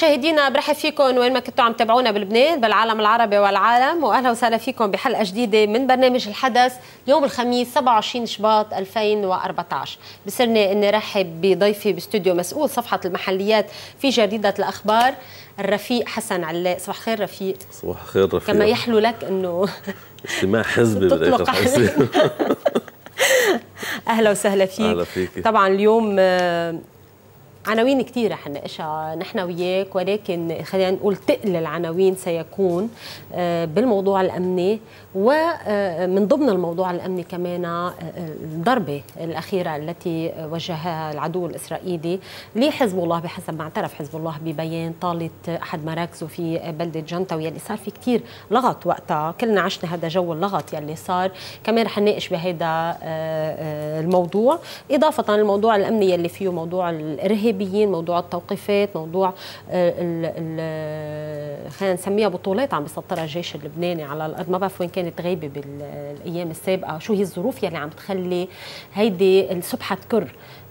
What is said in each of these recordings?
مشاهدينا برحب فيكم وين ما كنتوا عم تابعونا بلبنان بالعالم العربي والعالم. واهلا وسهلا فيكم بحلقة جديدة من برنامج الحدث يوم الخميس 27 شباط 2014 بسرني إني رحب بضيفي باستوديو مسؤول صفحة المحليات في جريدة الأخبار الرفيق حسن علاء. صباح الخير رفيق. صباح الخير رفيق. كما يحلو لك إنه اجتماع حزبي بالاخر أهلا وسهلا فيك. أهلا فيك. طبعا اليوم عناوين كثيرة حنناقشها نحن وياك ولكن خلينا نقول تقل العناوين سيكون آه، بالموضوع الأمني ومن ضمن الموضوع الأمني كمان آه، الضربة الأخيرة التي وجهها العدو الإسرائيلي لحزب الله بحسب ما اعترف حزب الله ببيان طالت أحد مراكزه في بلدة جنتا واللي صار في كثير لغط وقتها. كلنا عشنا هذا جو اللغط يلي صار. كمان رح نناقش بهذا الموضوع. إضافة للموضوع الأمني يلي فيه موضوع الإرهاب الارهابيين موضوع التوقيفات موضوع آه، خلينا نسميها بطولات عم بيسطرها الجيش اللبناني على الأرض. ما بعرف وين كانت غايبة بالأيام السابقة. شو هي الظروف يلي عم تخلي هيدي السبحه تكر؟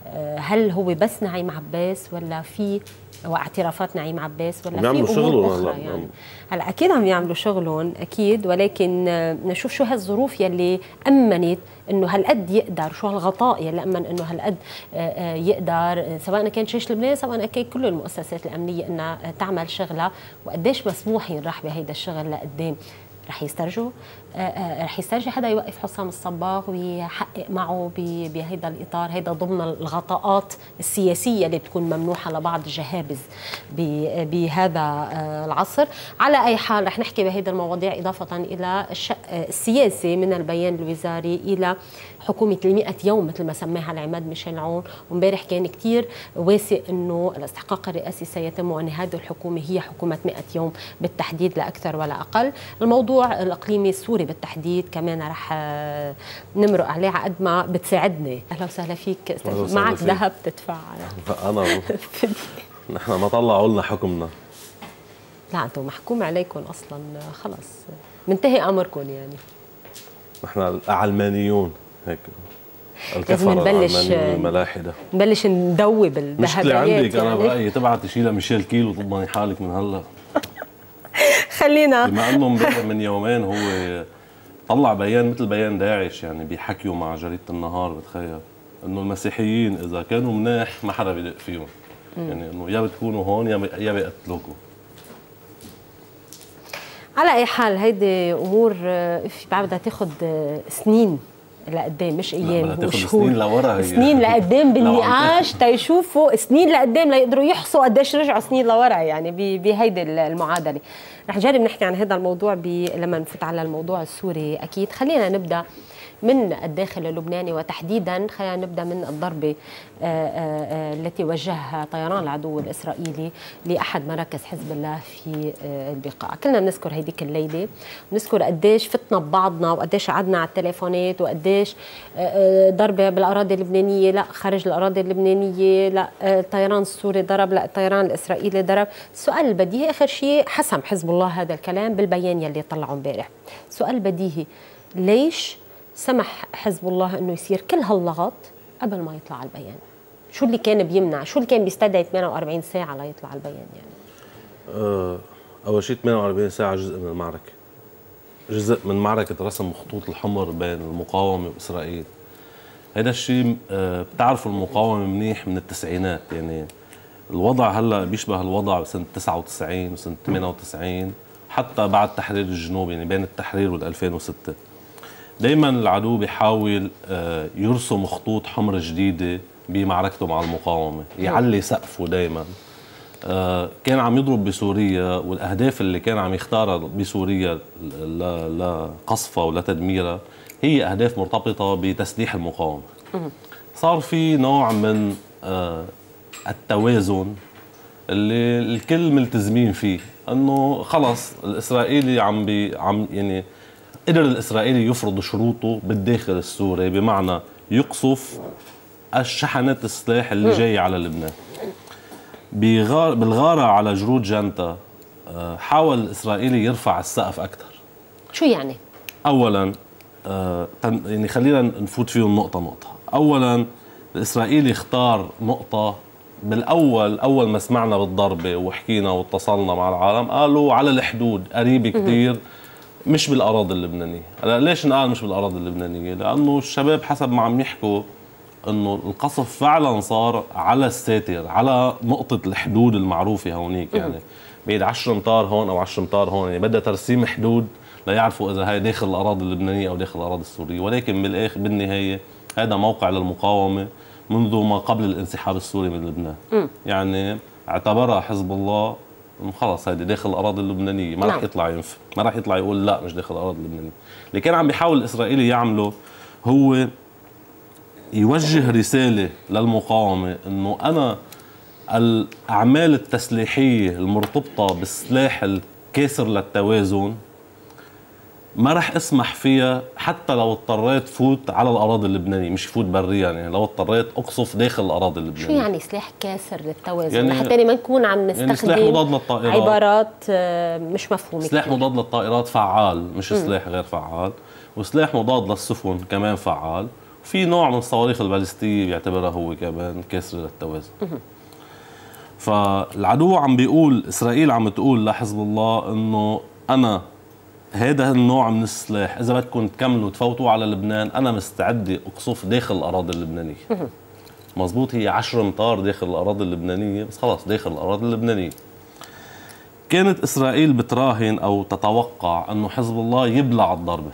آه، هل هو بس نعيم عباس ولا في واعترافات نعيم عباس ولا في أمور شغلهم أخرى يعني؟ هلا أكيد عم يعملوا شغلهم أكيد. ولكن نشوف شو هالظروف يلي أمنت إنه هالقد يقدر شو هالغطاء يلي امن إنه هالقد يقدر سواء كان جيش لبنان سواء كان كل المؤسسات الأمنية إنها تعمل شغلها وقديش مسموح ينراح بهيدا الشغل لقدام. رح يسترجوا آه، آه، رح يسترجي حدا يوقف حسام الصباغ ويحقق معه بهيدا الإطار هيدا ضمن الغطاءات السياسية اللي بتكون ممنوحة لبعض الجهابز بهذا آه، العصر. على أي حال رح نحكي بهيدا المواضيع إضافة إلى الشق السياسي من البيان الوزاري إلى حكومة المئة يوم مثل ما سماها العماد ميشيل عون. وامبارح كان كتير واثق إنه الاستحقاق الرئاسي سيتم وان هذه الحكومة هي حكومة 100 يوم بالتحديد لا أكثر ولا أقل. الموضوع الإقليمي السوري بالتحديد كمان رح نمرق عليه على قد ما بتساعدني. أهلا وسهلا فيك معك ذهب تدفع. أنا نحن ما طلعوا لنا حكمنا. لا أنتم محكوم عليكم أصلا. خلص منتهي أمركم يعني. نحن العلمانيون هيك. لازم نبلش الملاحدة. نبلش ندوب الذهبيات. مشكلة عندك يعني. أنا برأيي تبعتي شيلها ميشيل كيلو تضمني حالك من هلأ. خلينا. بما أنه امبارح من يومين هو طلع بيان مثل بيان داعش يعني بيحكيوا مع جريدة النهار بتخيل. إنه المسيحيين إذا كانوا مناح ما حدا بيدق فيهم. يعني إنه يا بتكونوا هون يا يا بيقتلوكم على أي حال هيدي أمور بدها تاخذ سنين لقدام مش أيام وشهور سنين لورا سنين لقدام بالنقاش تيشوفوا سنين لقدام ليقدروا يحصوا قديش رجعوا سنين لورا يعني بهيدي المعادلة. رح نجرب نحكي عن هذا الموضوع لما نفوت على الموضوع السوري. أكيد خلينا نبدأ من الداخل اللبناني وتحديدا خلينا نبدأ من الضربه آه، آه، آه، التي وجهها طيران العدو الإسرائيلي لأحد مراكز حزب الله في البقاع، كلنا بنذكر هيديك الليلة. بنذكر قديش فتنا ببعضنا وقديش قعدنا على التليفونات وقديش ضربة بالأراضي اللبنانية. لا خارج الأراضي اللبنانية. لا الطيران السوري ضرب. لا الطيران الإسرائيلي ضرب، السؤال البديهي آخر شيء حسم حزب الله هذا الكلام بالبيان يلي طلعه امبارح، سؤال بديهي ليش سمح حزب الله إنه يصير كل هاللغط قبل ما يطلع البيان؟ شو اللي كان بيمنع؟ شو اللي كان بيستدعي 48 ساعة ليطلع البيان يعني؟ أه أول شيء 48 ساعة جزء من المعركة. جزء من معركة رسم خطوط الحمر بين المقاومة وإسرائيل. هذا الشيء أه بتعرفوا المقاومة منيح من التسعينات يعني الوضع هلا بيشبه الوضع بسنة 99 وسنه 98 حتى بعد تحرير الجنوب يعني بين التحرير وال 2006 دائما العدو بيحاول آه، يرسم خطوط حمر جديدة بمعركته مع المقاومة يعلي سقفه دائما آه، كان عم يضرب بسوريا والأهداف اللي كان عم يختارها بسوريا لقصفها ولتدميرها هي أهداف مرتبطة بتسليح المقاومة. صار في نوع من آه، التوازن اللي الكل ملتزمين فيه إنه خلص الإسرائيلي عم بي عم يعني قدر الإسرائيلي يفرض شروطه بالداخل السوري بمعنى يقصف الشحنات السلاح اللي جاية على لبنان. بغار بالغارة على جرود جنتا آه، حاول الإسرائيلي يرفع السقف أكثر شو يعني؟ أولا آه، يعني خلينا نفوت فيهم نقطة نقطة. أولا الإسرائيلي اختار نقطة بالاول اول ما سمعنا بالضربه وحكينا واتصلنا مع العالم قالوا على الحدود قريب كثير مش بالأراضي اللبنانية. هلا ليش نقال مش بالأراضي اللبنانية؟ لأنه الشباب حسب ما عم يحكوا إنه القصف فعلا صار على الساتر على نقطة الحدود المعروفة هونيك يعني. بعيد 10 أمتار هون أو 10 أمتار هون يعني بدها ترسيم حدود ليعرفوا إذا هي داخل الأراضي اللبنانية أو داخل الأراضي السورية. ولكن بالاخر بالنهاية هذا موقع للمقاومة. منذ ما قبل الانسحاب السوري من لبنان. يعني اعتبرها حزب الله خلص هيدي داخل الأراضي اللبنانية ما راح نعم. يطلع ينف ما راح يطلع يقول لا مش داخل الأراضي اللبنانية. اللي كان عم بيحاول الإسرائيلي يعمله هو يوجه رسالة للمقاومة إنه أنا الأعمال التسليحية المرتبطة بالسلاح الكاسر للتوازن ما رح اسمح فيها حتى لو اضطريت فوت على الأراضي اللبنانية مش فوت بريا يعني لو اضطريت أقصف داخل الأراضي شو اللبنانيه يعني سلاح كاسر للتوازن؟ يعني- يعني لحتى ما نكون عم يعني نستخدم سلاح مضاد للطائرات. عبارات آه، مش مفهومة سلاح كتير. مضاد للطائرات فعال مش سلاح غير فعال. وسلاح مضاد للسفن كمان فعال. وفي نوع من الصواريخ البالستيه بيعتبرها هو كمان كاسر للتوازن. فالعدو عم بيقول إسرائيل عم تقول لحزب الله إنه أنا هذا النوع من السلاح إذا بدكم تكملوا تفوتوا على لبنان أنا مستعد أقصف داخل الأراضي اللبنانية. مزبوط هي 10 امتار داخل الأراضي اللبنانية بس خلص داخل الأراضي اللبنانية. كانت إسرائيل بتراهن أو تتوقع إنه حزب الله يبلع الضربة.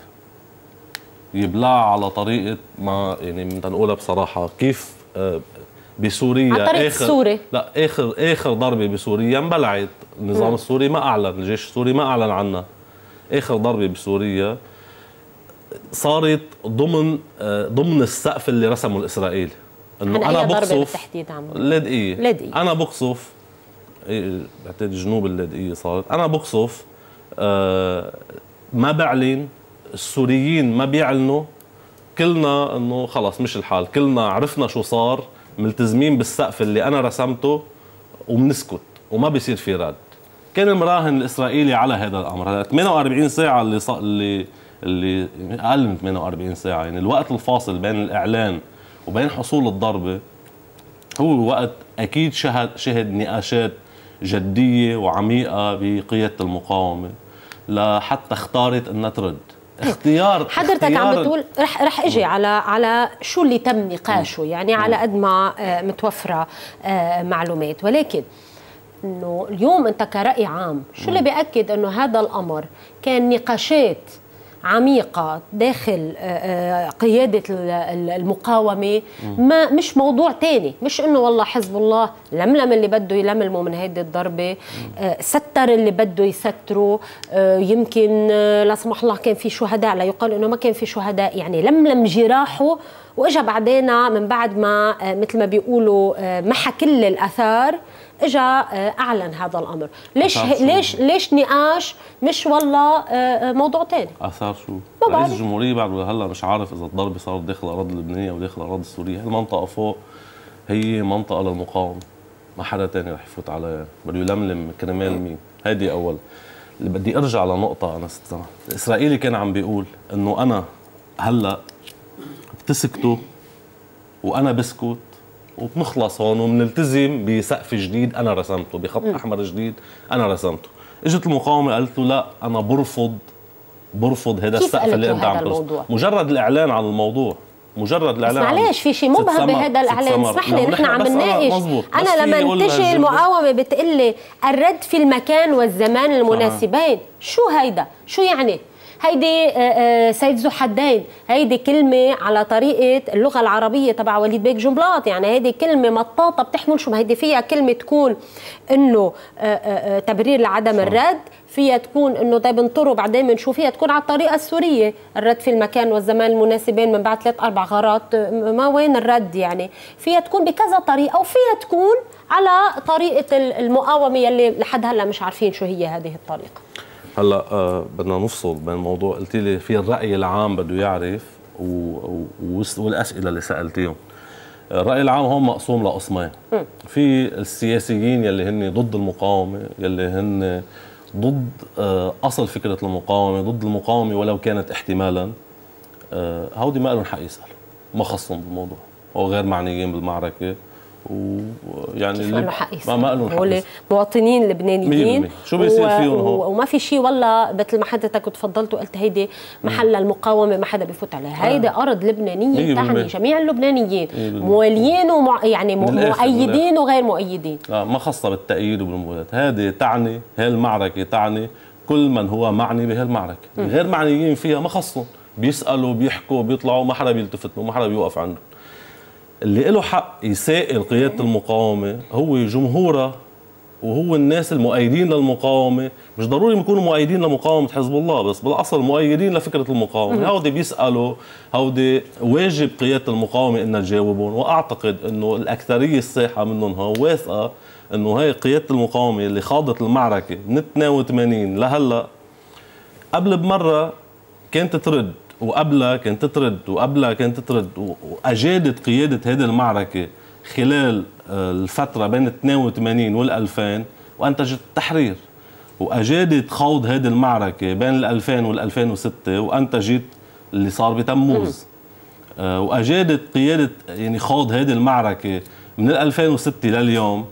يبلع على طريقة ما يعني بدنا نقولها بصراحة كيف آه، بسوريا على طريقة السوري. لا اخر آخر ضربة بسوريا انبلعت. النظام السوري ما أعلن الجيش السوري ما أعلن عنها. آخر ضربة بسوريا صارت ضمن آه، ضمن السقف اللي رسمه الاسرائيلي إنه أنا بقصف عم لاذقيه. أنا بقصف بعتقد جنوب اللاذقيه صارت. أنا بقصف آه ما بعلن السوريين ما بيعلنوا. كلنا إنه خلص مش الحال. كلنا عرفنا شو صار ملتزمين بالسقف اللي أنا رسمته وبنسكت وما بيصير في رد. كان المراهن الاسرائيلي على هذا الأمر. هلا 48 ساعة اللي صار اللي اللي أقل من 48 ساعة. يعني الوقت الفاصل بين الإعلان وبين حصول الضربة هو وقت أكيد شهد شهد نقاشات جدية وعميقة بقيادة المقاومة. لحتى اختارت انها ترد. اختيار حضرتك عم اختيار- بتقول رح رح إجي على على شو اللي تم نقاشه يعني على قد ما آه، متوفرة آه، معلومات. ولكن إنه اليوم أنت كرأي عام شو اللي بيأكد إنه هذا الأمر كان نقاشات عميقة داخل آه، آه، قيادة ال- ال- المقاومة؟ ما مش موضوع تاني مش إنه والله حزب الله لملم اللي بده يلملمه من هيدي الضربة آه، ستر اللي بده يستره يمكن لا سمح الله كان في شهداء لا يقال إنه ما كان في شهداء يعني لملم جراحه وإجا بعدين من بعد ما مثل ما بيقولوا محى كل الأثار اجى آه، أعلن هذا الأمر ليش؟ ليش ليش نقاش مش والله آه، آه، موضوع تاني أثار شو؟ رئيس الجمهورية بعد هلا مش عارف إذا الضربة صارت داخل الأراضي اللبنانية أو داخل الأراضي السورية، المنطقة فوق هي منطقة للمقاومة ما حدا تاني رح يفوت عليها، بده يلملم كرمال مين؟ هيدي أول اللي بدي أرجع لنقطة أنا ست. الإسرائيلي كان عم بيقول إنه أنا هلا بتسكتوا وأنا بسكت وبنخلص هون وبنلتزم بسقف جديد أنا رسمته بخط أحمر جديد أنا رسمته. إجت المقاومة قالت له لا أنا برفض برفض هذا السقف اللي أنت عم ترسمه. الموضوع؟ مجرد الإعلان عن الموضوع مجرد بس الاعلان عن- معلش في شيء مبهم بهذا الإعلان. اسمح لي نحن عم بس أنا- نناقش. بس أنا لما للجمهور- المقاومة بتقلي الرد في المكان والزمان المناسبين. شو هيدا؟ شو يعني؟ هيدي آه، آه، سيد ذو حدين هيدي كلمة على طريقة اللغة العربية تبع وليد بيك جنبلاط. يعني هيدي كلمة مطاطة بتحمل شو؟ هيدي فيها كلمة تكون إنه آه، تبرير لعدم الرد فيها تكون إنه طيب انطروا بعدين بنشوف فيها تكون على الطريقة السورية. الرد في المكان والزمان المناسبين من بعد ثلاث أربع غارات ما وين الرد يعني. فيها تكون بكذا طريقة وفيها تكون على طريقة المقاومة يلي لحد هلأ مش عارفين شو هي هذه الطريقة. هلا آه بدنا نفصل بين موضوع قلت لي في الرأي العام بده يعرف و... و... والأسئلة اللي سألتيهم. الرأي العام هون مقسوم لقسمين. في السياسيين يلي هن ضد المقاومة يلي هن ضد آه أصل فكرة المقاومة ضد المقاومة ولو كانت احتمالا. آه هودي ما لهم حق يسألوا. ما خصهم بالموضوع. هو غير معنيين بالمعركة. ويعني ما له حق ما, ما لهم حق مواطنين لبنانيين. شو بيصير فيهم هون؟ وما في شيء والله مثل ما حضرتك تفضلت وقلت هيدي محل المقاومة ما حدا بفوت عليها. هيدي أرض لبنانية تعني جميع اللبنانيين. مواليين ومع يعني مؤيدين وغير مؤيدين. لا ما خاصة بالتأييد وبالموالاة هذه تعني هي المعركه تعني كل من هو معني بهالمعركة. غير معنيين فيها ما خصهم بيسألوا بيحكوا بيطلعوا ما حدا بيلتفت له ما حدا بيوقف عنده اللي له حق يسائل قيادة المقاومة هو جمهورها وهو الناس المؤيدين للمقاومة. مش ضروري يكونوا مؤيدين لمقاومة حزب الله بس بالأصل مؤيدين لفكرة المقاومة. هودي بيسألوا هودي واجب قيادة المقاومة إنها تجاوبهم وأعتقد إنه الأكثرية الساحة منهم ها واثقة إنه هي قيادة المقاومة اللي خاضت المعركة من 82 لهلأ قبل بمرة كانت ترد. وقبلها كانت ترد وقبلها كانت ترد وأجادت قيادة هذه المعركة خلال آه، الفترة بين 82 وال 2000 وانتجت التحرير. وأجادت خوض هذه المعركة بين ال 2000 وال 2006 وانتجت اللي صار بتموز. آه، وأجادت قيادة يعني خوض هذه المعركة من 2006 لليوم.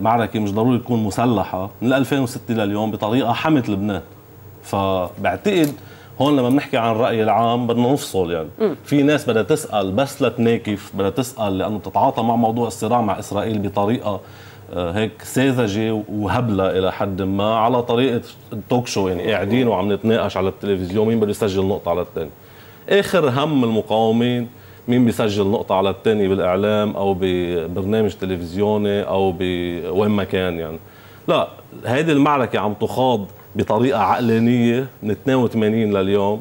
معركة مش ضروري تكون مسلحة من 2006 لليوم بطريقة حمت لبنان. فبعتقد هون لما بنحكي عن الراي العام بدنا نفصل يعني. م. في ناس بدها تسأل بس لتناكف بدها تسأل لأنه تتعاطى مع موضوع الصراع مع إسرائيل بطريقة آه، هيك ساذجة وهبلة إلى حد ما على طريقة التوك شو يعني قاعدين وعم نتناقش على التلفزيون مين بده يسجل نقطة على الثاني آخر هم المقاومين مين بيسجل نقطة على الثاني بالإعلام أو ببرنامج تلفزيوني أو بوين ما كان يعني. لا هيدي المعركة عم تخاض بطريقة عقلانية من 82 لليوم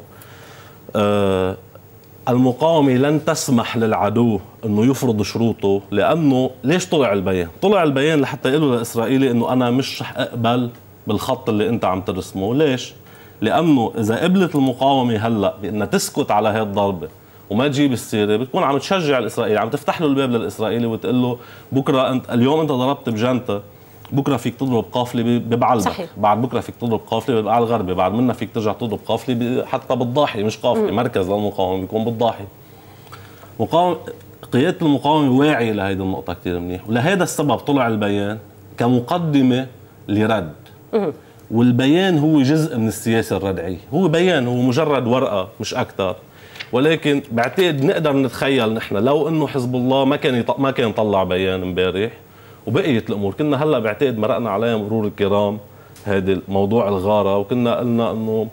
آه المقاومة لن تسمح للعدو إنه يفرض شروطه لأنه ليش طلع البيان؟ طلع البيان لحتى يقولوا لإسرائيلي إنه أنا مش رح أقبل بالخط اللي أنت عم ترسمه، ليش؟ لأنه إذا قبلت المقاومة هلأ بانها تسكت على هي الضربة وما تجيب السيرة بتكون عم تشجع الإسرائيلي عم تفتح له الباب للإسرائيلي وتقول له بكرة انت اليوم أنت ضربت بجنته بكرة فيك تضرب قافلة ببعلبك صحيح. بعد بكرة فيك تضرب قافلة بالقاع الغربي بعد منها فيك ترجع تضرب قافلة حتى بالضاحي مش قافلة مركز للمقاومة بيكون بالضاحي. مقاوم قيادة المقاومة واعية لهيدي النقطة كثير منيح. ولهذا السبب طلع البيان كمقدمة لرد. والبيان هو جزء من السياسة الردعية. هو بيان هو مجرد ورقة مش أكثر ولكن بعتقد نقدر نتخيل نحن لو إنه حزب الله ما كان يط... ما كان طلع بيان امبارح. وبقيت الأمور. كنا هلأ بعتقد مرقنا عليها مرور الكرام هذا موضوع الغارة وكنا قلنا إنه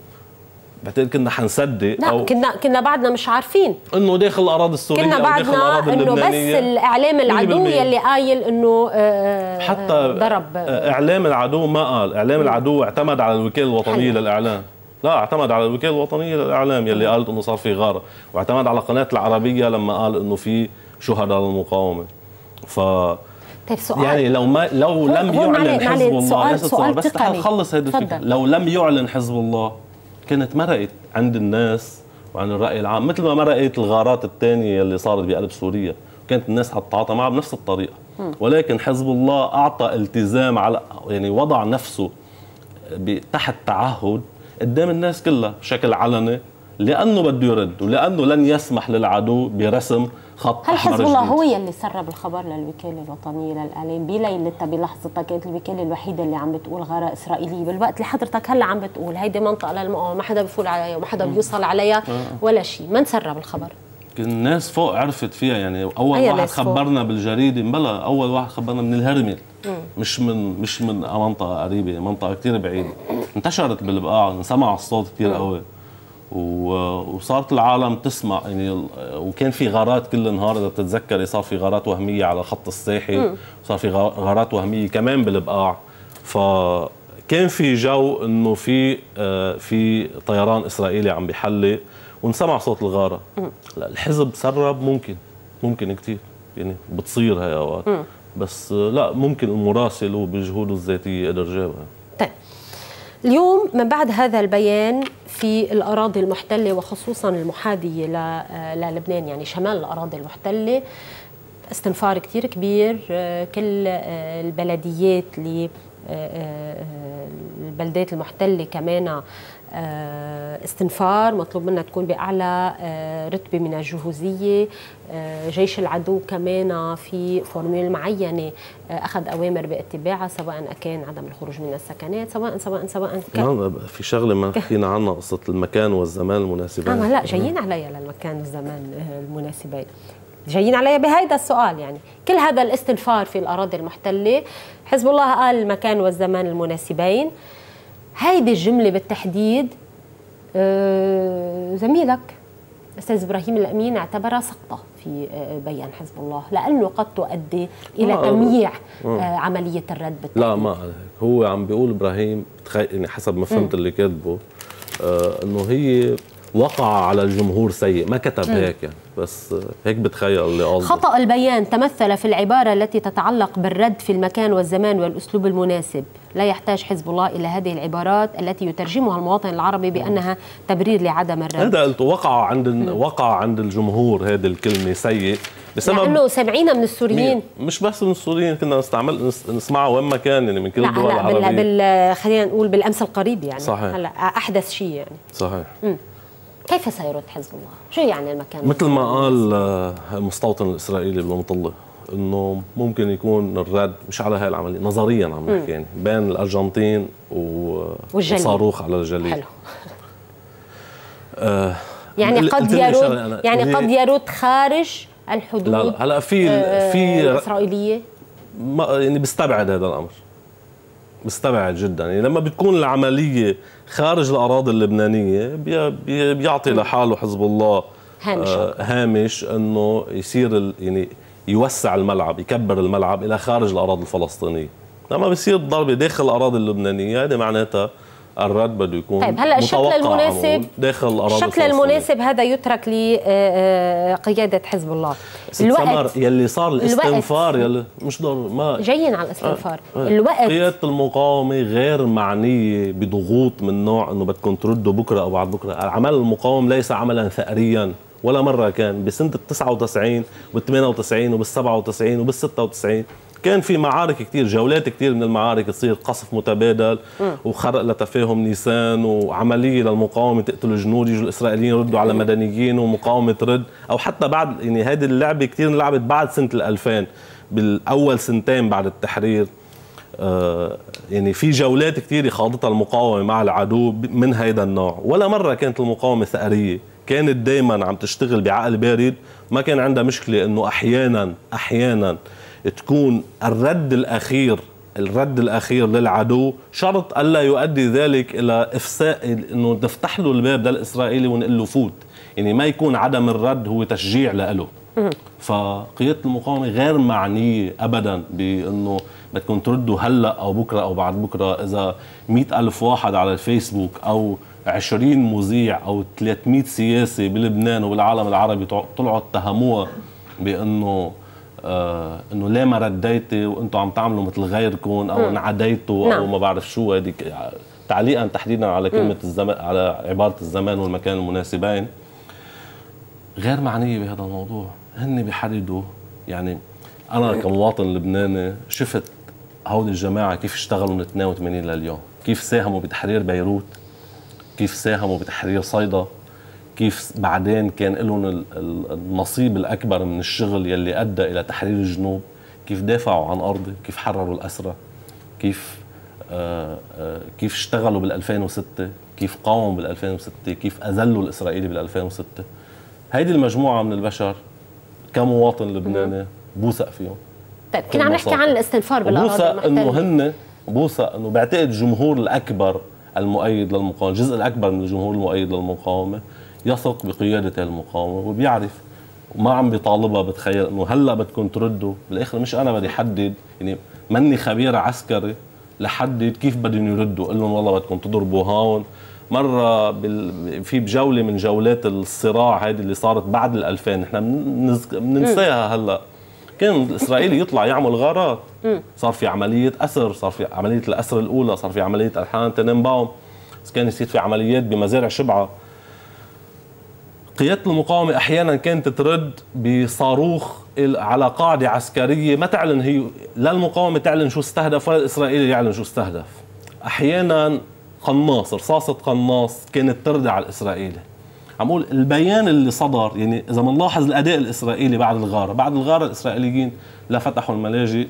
بعتقد كنا حنصدق لا أو كنا كنا بعدنا مش عارفين. إنه داخل الأراضي السورية كنا بعدنا إنه بس الإعلام العدو يلي قايل إنه آه، حتى ضرب. إعلام العدو ما قال. إعلام العدو اعتمد على الوكاله الوطنيه للإعلام. لا اعتمد على الوكاله الوطنيه للإعلام يلي قالت إنه صار في غارة. واعتمد على قناة العربية لما قال إنه في شهداء للمقاومة. ف طيب سؤال. يعني لو ما لو لم يعلن حزب الله سؤال سؤال بس خلص هذه الفكرة. لو لم يعلن حزب الله كانت مرقت عند الناس وعن الرأي العام مثل ما مرقت الغارات الثانية اللي صارت بقلب سوريا. كانت الناس حتتعاطى معها بنفس الطريقة. ولكن حزب الله أعطى التزام على يعني وضع نفسه تحت تعهد قدام الناس كلها بشكل علني لأنه بده يرد ولأنه لن يسمح للعدو برسم خط هل حزب الله هو يلي سرب الخبر للوكالة الوطنية للاعلام بليلتها بلحظتها كانت الوكالة الوحيدة اللي عم بتقول غارة إسرائيلية؟ بالوقت اللي حضرتك هلأ عم بتقول هيدي منطقة للمقاومه ما حدا بفول عليها وما حدا بيوصل عليها آه. ولا شيء. من سرب الخبر؟ الناس فوق عرفت فيها يعني أول واحد خبرنا بالجريدة بلا أول واحد خبرنا من الهرمل. مش من مش من منطقة قريبة منطقة كثير بعيدة. انتشرت بالبقاع انسمع الصوت كثير قوي. وصارت العالم تسمع يعني وكان في غارات كل نهار إذا بتتذكري صار في غارات وهمية على خط الساحل صار في غارات وهمية كمان بالبقاع. فكان في جو إنه في آه، في طيران إسرائيلي عم بيحلق ونسمع صوت الغارة. الحزب سرب ممكن ممكن كثير يعني بتصير هاي أوقات. بس لا ممكن المراسل وبجهوده الذاتية قدر جابها طيب. اليوم من بعد هذا البيان في الأراضي المحتلة وخصوصا المحاذية للبنان يعني شمال الأراضي المحتلة استنفار كثير كبير كل البلديات اللي البلدات المحتلة كمان آه، استنفار مطلوب منها تكون بأعلى آه، رتبة من الجهوزية. آه، جيش العدو كمان في فورمول معينة أخذ أوامر باتباعها سواء كان عدم الخروج من السكنات سواء سواء سواء كان. في شغلة ما حكينا عنها قصة المكان والزمان المناسبين آه لا جايين عليها للمكان والزمان المناسبين جايين عليها بهذا السؤال يعني. كل هذا الاستنفار في الأراضي المحتلة حزب الله قال المكان والزمان المناسبين. هيدي الجملة بالتحديد آه، زميلك أستاذ إبراهيم الأمين اعتبرها سقطة في آه، بيان حزب الله لأنه قد تؤدي إلى تمييع آه، عملية الرد بالتحديد. لا ما هو عم بيقول إبراهيم يعني حسب ما فهمت اللي كاتبه إنه هي وقع على الجمهور سيء. ما كتب م. هيك يعني. بس هيك بتخيل اللي قصده. خطأ البيان. تمثل في العبارة التي تتعلق بالرد في المكان والزمان والأسلوب المناسب. لا يحتاج حزب الله إلى هذه العبارات التي يترجمها المواطن العربي بأنها تبرير لعدم الرد. هذا قلت وقع عند م. وقع عند الجمهور هذه الكلمة سيء. بسبب لأنه سامعينا من السوريين. مش بس من السوريين كنا نستعمل نسمعها وين ما كان يعني من كل الدول العربية. لا بال... خلينا نقول بالأمس القريب يعني. صحيح. هلا أحدث شيء يعني. صحيح. م. كيف سيرد حزب الله؟ شو يعني المكان؟ مثل ما قال آه، المستوطن الإسرائيلي بالمطله إنه ممكن يكون الرد مش على هاي العملية نظريا عم نحكي يعني بين الأرجنتين و... وصاروخ على الجليد. حلو. آه يعني قد يرد يعني قد يرد خارج الحدود لا لا هلا في آه في الإسرائيلية؟ ما يعني بستبعد هذا الأمر. بستبعد جدا. يعني لما بتكون العملية خارج الأراضي اللبنانية بي بيعطي لحاله حزب الله هامش. آه هامش إنه يصير يعني يوسع الملعب يكبر الملعب إلى خارج الأراضي الفلسطينية. لما بيصير ضربة داخل الأراضي اللبنانية هذه معناتها الرد بده يكون طيب هلأ الشكل المناسب داخل الأراضي الشكل المناسب هذا يترك لقياده آه، حزب الله الوقت يلي صار الاستنفار يلي مش ضر ما جايين على الاستنفار آه. آه. الوقت قيادة المقاومة غير معنية بضغوط من نوع إنه بدكم تردوا بكرة أو بعد بكرة عمل المقاوم ليس عملا ثأريا ولا مرة كان بسنة ال 99 وال 98 وبال 97 وبال 96 كان في معارك كثير جولات كثير من المعارك تصير قصف متبادل وخرق لتفاهم نيسان وعملية للمقاومة تقتل الجنود يجوا الإسرائيليين يردوا على مدنيين ومقاومة ترد أو حتى بعد يعني هذه اللعبة كثير انلعبت بعد سنة ال 2000 بالأول سنتين بعد التحرير. آه يعني في جولات كثير خاضتها المقاومة مع العدو من هيدا النوع. ولا مرة كانت المقاومة ثأرية كانت دائما عم تشتغل بعقل بارد ما كان عندها مشكلة إنه أحيانا أحيانا تكون الرد الأخير الرد الأخير للعدو شرط ألا يؤدي ذلك إلى إفساء إنه نفتح له الباب للاسرائيلي ونقول له فوت. يعني ما يكون عدم الرد هو تشجيع له فقيادة المقاومة غير معنية ابدا بإنه بدكم تردوا هلأ أو بكرة أو بعد بكرة. إذا مئة ألف واحد على الفيسبوك أو 20 مذيع أو 300 سياسي بلبنان وبالعالم العربي طلعوا اتهموها بإنه آه إنه ليه ما رديتي وأنتم عم تعملوا مثل غيركم أو انعديتوا نعم. أو ما بعرف شو هذيك تعليقا تحديدا على كلمة الزمان على عبارة الزمان والمكان المناسبين. غير معنية بهذا الموضوع. هن بيحددوا يعني أنا كمواطن لبناني شفت هول الجماعة كيف اشتغلوا من 82 لليوم. كيف ساهموا بتحرير بيروت. كيف ساهموا بتحرير صيدا. كيف بعدين كان لهم النصيب الأكبر من الشغل يلي أدى إلى تحرير الجنوب؟ كيف دافعوا عن ارضي كيف حرروا الاسرى كيف آه آه كيف اشتغلوا بال 2006 كيف قاوموا بال 2006 كيف أذلوا الإسرائيلي بال 2006 هيدي المجموعة من البشر كمواطن لبناني بوثق فيهم. طيب كنا عم نحكي عن الاستنفار بالأراضي بوثق إنه هن بوثق إنه بعتقد الجمهور الأكبر المؤيد للمقاومة الجزء الأكبر من الجمهور المؤيد للمقاومة. يثق بقيادة المقاومة وبيعرف وما عم بيطالبها بتخيل إنه هلأ بدكم تردوا. بالآخر مش أنا بدي حدد يعني ماني خبير عسكري لحدد كيف بدهم يردوا. قول لهم والله بدكم تضربوا هون. مرة بال... في بجولة من جولات الصراع هذه اللي صارت بعد ال 2000 نحن بننساها هلأ. كان الاسرائيلي يطلع يعمل غارات. صار في عملية أسر صار في عملية الأسر الأولى صار في عملية ألحان تننباوم كان يصير في عمليات بمزارع شبعة قيادة المقاومة أحيانا كانت ترد بصاروخ على قاعدة عسكرية ما تعلن هي لا المقاومة تعلن شو استهدف ولا الإسرائيلي يعلن شو استهدف. أحيانا قناص رصاصه قناص كانت تردع الإسرائيلي. عم أقول البيان اللي صدر يعني إذا بنلاحظ الأداء الإسرائيلي بعد الغارة بعد الغارة الإسرائيليين لا فتحوا الملاجئ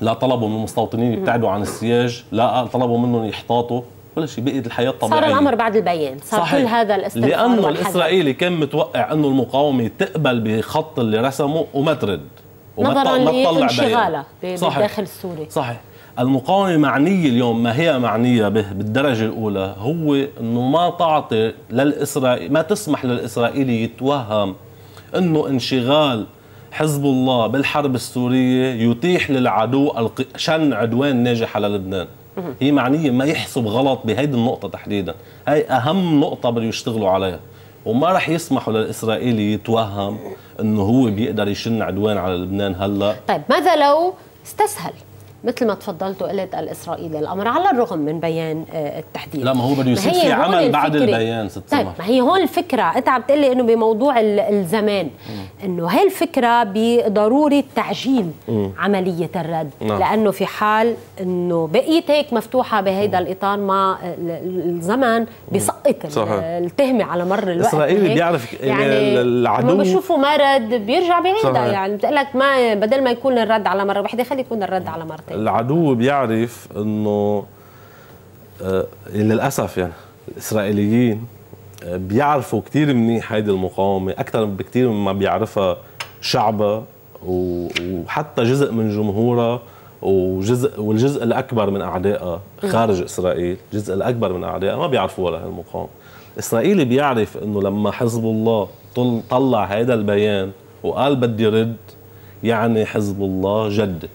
لا طلبوا من المستوطنين يبتعدوا عن السياج لا طلبوا منهم يحتاطوا. ولا شيء بقيت الحياة طبيعية. صار الأمر بعد البيان صار صحيح. كل هذا الاستغفار لأنه. الإسرائيلي كان متوقع أنه المقاومة تقبل بخط اللي رسمه وما ترد نظرا لانشغالها بالداخل السوري. صحيح. المقاومة معنية اليوم ما هي معنية به بالدرجة الأولى هو أنه ما تعطي للإسرائيل ما تسمح للإسرائيلي يتوهم أنه انشغال حزب الله بالحرب السورية يتيح للعدو شن عدوان ناجح على لبنان. هي معنية ما يحسب غلط بهيدي النقطة تحديدا. هاي أهم نقطة بده يشتغلوا عليها. وما رح يسمحوا للإسرائيلي يتوهم أنه هو بيقدر يشن عدوان على لبنان هلأ. طيب ماذا لو استسهل؟ مثل ما تفضلت وقلت الإسرائيلي. الأمر على الرغم من بيان آه، التحديد. لا ما هو بده يصير في عمل بعد البيان ست طيب ما هي هون الفكرة. أنت عم تقول لي إنه بموضوع الزمان إنه هي الفكرة بضروره تعجيل. عملية الرد. نعم. لأنه في حال إنه بقيت هيك مفتوحة بهيدا الإطار ما الزمن بيسقط التهمة على مر الوقت. اسرائيل بيعرف يعني, العدو. بشوفوا ما رد بيرجع بيعيدها يعني بتقول لك ما بدل ما يكون الرد على مرة واحدة خلي يكون الرد على مرتين. العدو بيعرف إنه آه للأسف يعني الإسرائيليين آه بيعرفوا كثير منيح هيدي المقاومة أكثر بكثير مما بيعرفها شعبها وحتى جزء من جمهورها وجزء والجزء الأكبر من أعدائها خارج إسرائيل، الجزء الأكبر من أعدائها ما بيعرفوا ولا هالمقاومه. الاسرائيلي بيعرف إنه لما حزب الله طلع هذا البيان وقال بدي رد يعني حزب الله جد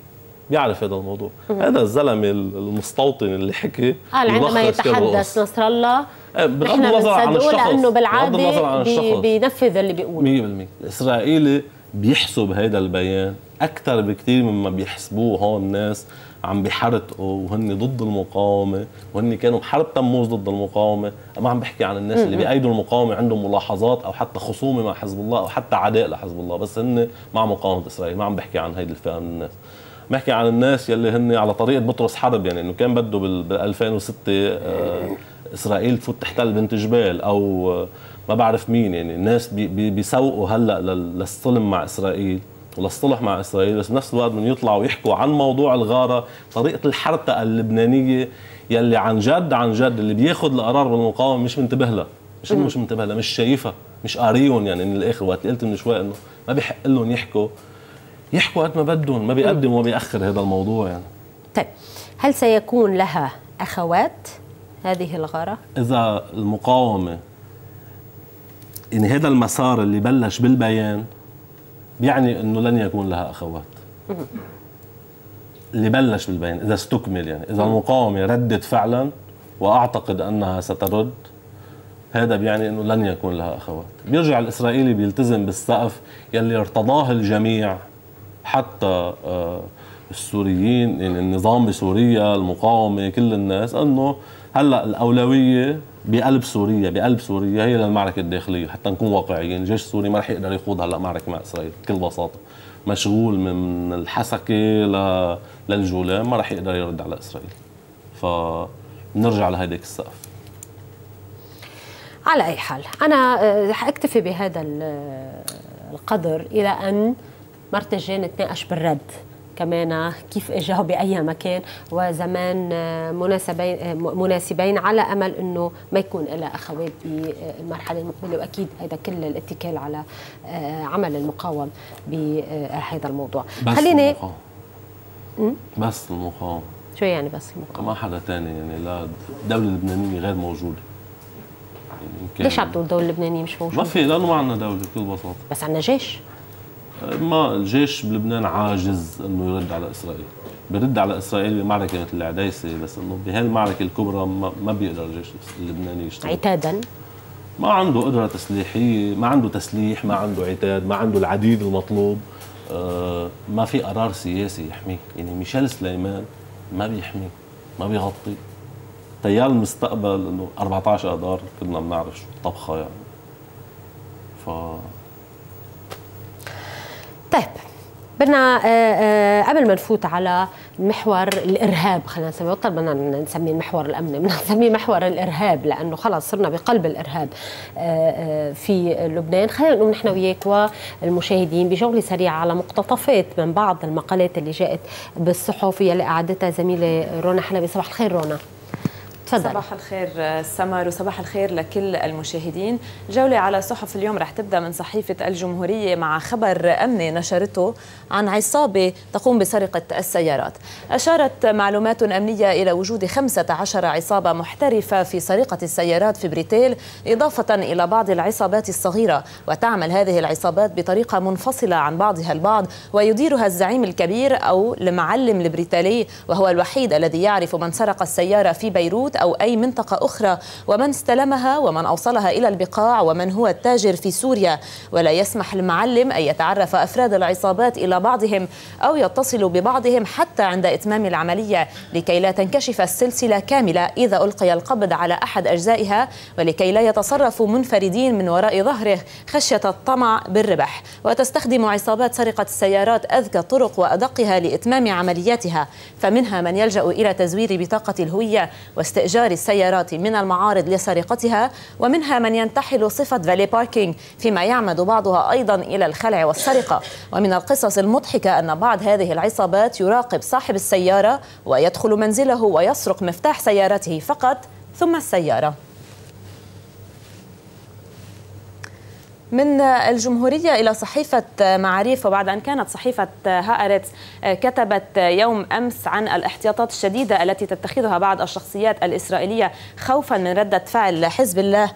بيعرف هذا الموضوع. هذا الزلمه المستوطن اللي حكي قال عندما يتحدث نصر الله إيه، بغض النظر عن الشخص لأنه بالعادة بينفذ اللي بيقوله. 100% الاسرائيلي بيحسب هذا البيان أكثر بكثير مما بيحسبوه هون الناس عم بيحرقوا وهن ضد المقاومة وهن كانوا بحرب تموز ضد المقاومة. ما عم بحكي عن الناس اللي بيأيدوا المقاومة عندهم ملاحظات أو حتى خصومة مع حزب الله أو حتى عداء لحزب الله بس هن مع مقاومة إسرائيل ما عم بحكي عن هيدي الفئة من الناس. بحكي عن الناس يلي هن على طريقة بطرس حرب يعني إنه كان بده بال 2006 آه، إسرائيل تفوت تحتل بنت جبال أو آه، ما بعرف مين يعني الناس بي بيسوقوا هلأ للصلم مع إسرائيل وللصلح مع إسرائيل بس بنفس الوقت بدهم يطلعوا يحكوا عن موضوع الغارة طريقة الحرتقه اللبنانية يلي عن جد عن جد اللي بياخذ القرار بالمقاومة مش منتبه لها. مش مش منتبه لها مش شايفها مش قاريهم يعني من الآخر وقت قلت من شوي إنه ما بيحق لهم يحكوا. يحكوا قد ما بدهم ما بيقدم وما بيأخر هذا الموضوع يعني. طيب هل سيكون لها أخوات؟ هذه الغارة؟ إذا المقاومة يعني هذا المسار اللي بلش بالبيان بيعني إنه لن يكون لها أخوات. اللي بلش بالبيان إذا استكمل يعني إذا المقاومة ردت فعلا وأعتقد أنها سترد هذا بيعني إنه لن يكون لها أخوات. بيرجع الإسرائيلي بيلتزم بالسقف يلي ارتضاه الجميع. حتى آه، السوريين يعني النظام بسوريا المقاومة كل الناس أنه هلأ الأولوية بقلب سوريا بقلب سوريا هي للمعركة الداخلية حتى نكون واقعيين. الجيش السوري ما رح يقدر يخوض هلأ معركة مع إسرائيل بكل بساطة. مشغول من الحسكة. للجولان ما رح يقدر يرد على إسرائيل. فنرجع لهيديك السقف. على أي حال أنا آه، حاكتفي بهذا القدر إلى أن مرت الجاي نتناقش بالرد. كمان كيف اجاه بأي مكان وزمان مناسبين مناسبين على أمل إنه ما يكون لها اخوات بالمرحلة المقبلة. وأكيد هذا كل الاتكال على آه، عمل المقاوم بهذا الموضوع. بس خليني المقاوم. بس المقاوم شو يعني بس المقاوم ما حدا ثاني يعني لا الدولة اللبنانية غير موجودة. يعني ليش عم تقول الدولة اللبنانيه مش موجودة؟ ما في لأنه ما عندنا دولة بكل بساطة. بس عندنا جيش. ما الجيش بلبنان عاجز إنه يرد على إسرائيل. برد على إسرائيل بمعركه مثل العديسه بس إنه بهالمعركه الكبرى ما بيقدر الجيش اللبناني يشتغل. عتادا؟ ما عنده قدرة تسليحية ما عنده تسليح ما عنده عتاد ما عنده العديد المطلوب. آه ما في قرار سياسي يحميه. يعني ميشيل سليمان ما بيحميه ما بيغطي. تيار المستقبل إنه 14 آذار كلنا بنعرف شو الطبخه يعني. ف بدنا قبل ما نفوت على محور الإرهاب خلينا نسميه بطل بدنا نسميه المحور الأمني بدنا نسميه محور الإرهاب لأنه خلص صرنا بقلب الإرهاب في لبنان. خلينا نقول نحن وياك والمشاهدين بجولة سريعة على مقتطفات من بعض المقالات اللي جاءت بالصحف يلي أعدتها زميلة رونا. حلبي صباح الخير رونا. تفضل. صباح الخير سمر وصباح الخير لكل المشاهدين. جولة على صحف اليوم رح تبدأ من صحيفة الجمهورية مع خبر أمني نشرته عن عصابة تقوم بسرقة السيارات. أشارت معلومات أمنية إلى وجود 15 عصابة محترفة في سرقة السيارات في بريتيل إضافة إلى بعض العصابات الصغيرة. وتعمل هذه العصابات بطريقة منفصلة عن بعضها البعض ويديرها الزعيم الكبير أو المعلم البريتالي وهو الوحيد الذي يعرف من سرق السيارة في بيروت. أو أي منطقة أخرى ومن استلمها ومن أوصلها إلى البقاع ومن هو التاجر في سوريا. ولا يسمح المعلم أن يتعرف أفراد العصابات إلى بعضهم أو يتصل ببعضهم حتى عند إتمام العملية لكي لا تنكشف السلسلة كاملة إذا ألقي القبض على أحد أجزائها ولكي لا يتصرفوا منفردين من وراء ظهره خشية الطمع بالربح. وتستخدم عصابات سرقة السيارات أذكى الطرق وأدقها لإتمام عملياتها. فمنها من يلجأ إلى تزوير بطاقة الهوية واستئجار السيارات من المعارض لسرقتها ومنها من ينتحل صفة فالي باركينج فيما يعمد بعضها أيضا إلى الخلع والسرقة. ومن القصص المضحكة أن بعض هذه العصابات يراقب صاحب السيارة ويدخل منزله ويسرق مفتاح سيارته فقط ثم السيارة. من الجمهورية إلى صحيفة معاريف وبعد أن كانت صحيفة هآرتس كتبت يوم أمس عن الاحتياطات الشديدة التي تتخذها بعض الشخصيات الإسرائيلية خوفا من ردة فعل حزب الله.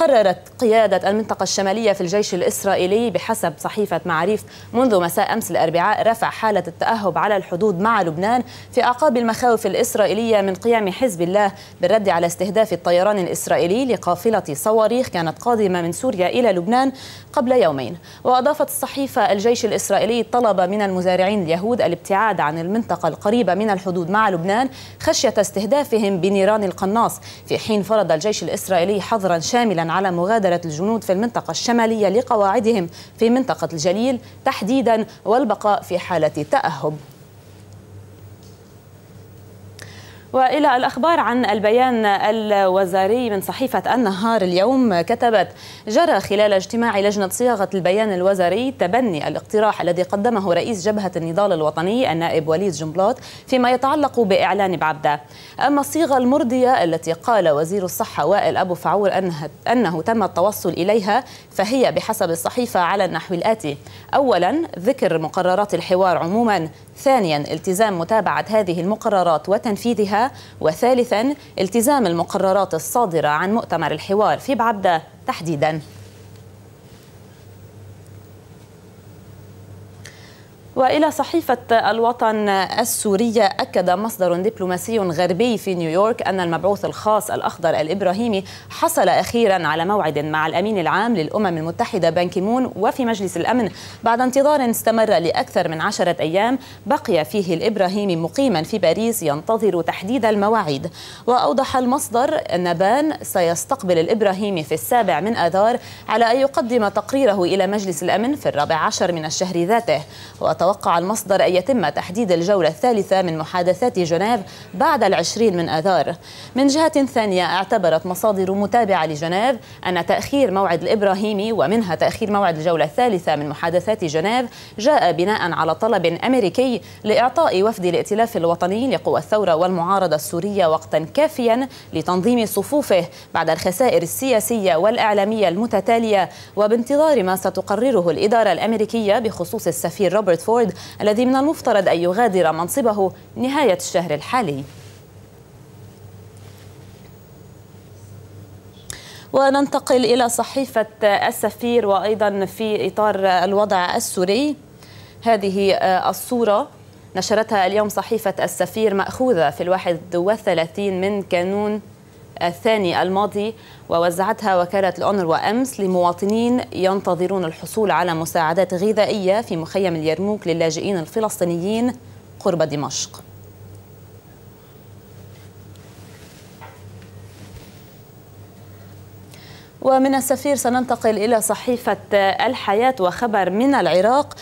قررت قيادة المنطقة الشمالية في الجيش الإسرائيلي بحسب صحيفة معاريف منذ مساء أمس الأربعاء رفع حالة التأهب على الحدود مع لبنان في أعقاب المخاوف الإسرائيلية من قيام حزب الله بالرد على استهداف الطيران الإسرائيلي لقافلة صواريخ كانت قادمة من سوريا إلى لبنان قبل يومين. وأضافت الصحيفة الجيش الإسرائيلي طلب من المزارعين اليهود الابتعاد عن المنطقة القريبة من الحدود مع لبنان خشية استهدافهم بنيران القناص. في حين فرض الجيش الإسرائيلي حظرا شاملا على مغادرة الجنود في المنطقة الشمالية لقواعدهم في منطقة الجليل تحديدا والبقاء في حالة تأهب. وإلى الأخبار عن البيان الوزاري من صحيفة النهار اليوم كتبت جرى خلال اجتماع لجنة صياغة البيان الوزاري تبني الاقتراح الذي قدمه رئيس جبهة النضال الوطني النائب وليد جنبلاط فيما يتعلق بإعلان بعبده. أما الصيغة المرضية التي قال وزير الصحة وائل أبو فعول أنه, أنه تم التوصل إليها فهي بحسب الصحيفة على النحو الآتي اولا ذكر مقررات الحوار عموما ثانيا التزام متابعة هذه المقررات وتنفيذها وثالثا التزام المقررات الصادرة عن مؤتمر الحوار في بعبدة تحديدا. وإلى صحيفة الوطن السورية أكد مصدر دبلوماسي غربي في نيويورك أن المبعوث الخاص الأخضر الإبراهيمي حصل أخيرا على موعد مع الأمين العام للأمم المتحدة بان كيمون وفي مجلس الأمن بعد انتظار استمر لأكثر من عشرة أيام بقي فيه الإبراهيمي مقيما في باريس ينتظر تحديد المواعيد. وأوضح المصدر أن بان سيستقبل الإبراهيمي في السابع من آذار على أن يقدم تقريره إلى مجلس الأمن في الرابع عشر من الشهر ذاته. توقع المصدر أن يتم تحديد الجولة الثالثة من محادثات جنيف بعد العشرين من آذار. من جهة ثانية اعتبرت مصادر متابعة لجنيف أن تأخير موعد الإبراهيمي ومنها تأخير موعد الجولة الثالثة من محادثات جنيف جاء بناء على طلب أمريكي لإعطاء وفد الائتلاف الوطني لقوى الثورة والمعارضة السورية وقتا كافيا لتنظيم صفوفه بعد الخسائر السياسية والإعلامية المتتالية. وبانتظار ما ستقرره الإدارة الأمريكية بخصوص السفير روبرت فورد الذي من المفترض أن يغادر منصبه نهاية الشهر الحالي. وننتقل إلى صحيفة السفير وأيضا في إطار الوضع السوري. هذه الصورة نشرتها اليوم صحيفة السفير مأخوذة في الواحد والثلاثين من كانون الثاني الماضي ووزعتها وكالة الأونروا أمس لمواطنين ينتظرون الحصول على مساعدات غذائية في مخيم اليرموك للاجئين الفلسطينيين قرب دمشق. ومن السفير سننتقل إلى صحيفة الحياة وخبر من العراق.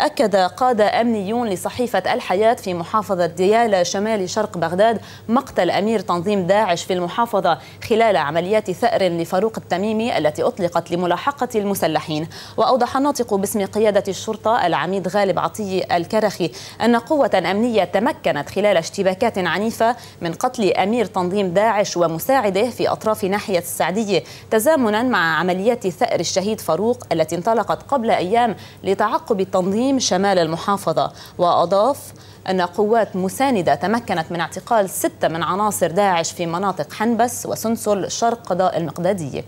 أكد قادة أمنيون لصحيفة الحياة في محافظة ديالى شمال شرق بغداد مقتل أمير تنظيم داعش في المحافظة خلال عمليات ثأر لفاروق التميمي التي أطلقت لملاحقة المسلحين. وأوضح الناطق باسم قيادة الشرطة العميد غالب عطية الكرخي أن قوة أمنية تمكنت خلال اشتباكات عنيفة من قتل أمير تنظيم داعش ومساعده في أطراف ناحية السعدية تزامنا مع عمليات ثأر الشهيد فاروق التي انطلقت قبل أيام لتعقب التنظيم شمال المحافظة وأضاف أن قوات مساندة تمكنت من اعتقال ستة من عناصر داعش في مناطق حنبس وسنسل شرق قضاء المقدادية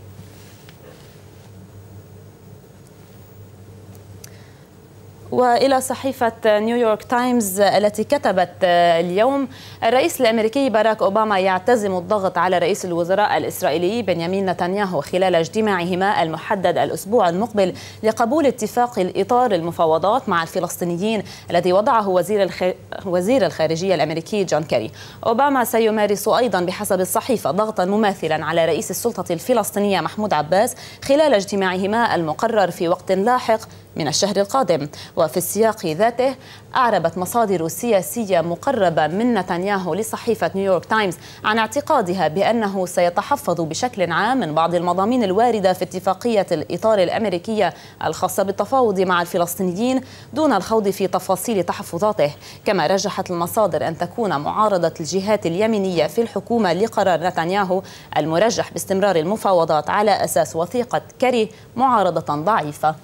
وإلى صحيفة نيويورك تايمز التي كتبت اليوم الرئيس الأمريكي باراك أوباما يعتزم الضغط على رئيس الوزراء الإسرائيلي بنيامين نتنياهو خلال اجتماعهما المحدد الأسبوع المقبل لقبول اتفاق الإطار المفاوضات مع الفلسطينيين الذي وضعه وزير الخ... وزير الخارجية الأمريكي جون كيري. أوباما سيمارس أيضا بحسب الصحيفة ضغطا مماثلا على رئيس السلطة الفلسطينية محمود عباس خلال اجتماعهما المقرر في وقت لاحق من الشهر القادم. وفي السياق ذاته أعربت مصادر سياسية مقربة من نتنياهو لصحيفة نيويورك تايمز عن اعتقادها بأنه سيتحفظ بشكل عام من بعض المضامين الواردة في اتفاقية الإطار الأمريكية الخاصة بالتفاوض مع الفلسطينيين دون الخوض في تفاصيل تحفظاته. كما رجحت المصادر أن تكون معارضة الجهات اليمينية في الحكومة لقرار نتنياهو المرجح باستمرار المفاوضات على أساس وثيقة كري معارضة ضعيفة.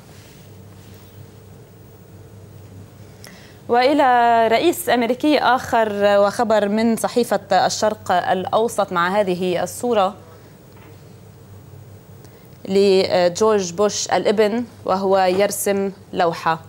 وإلى رئيس أمريكي آخر وخبر من صحيفة الشرق الأوسط مع هذه الصورة لجورج بوش الإبن وهو يرسم لوحة.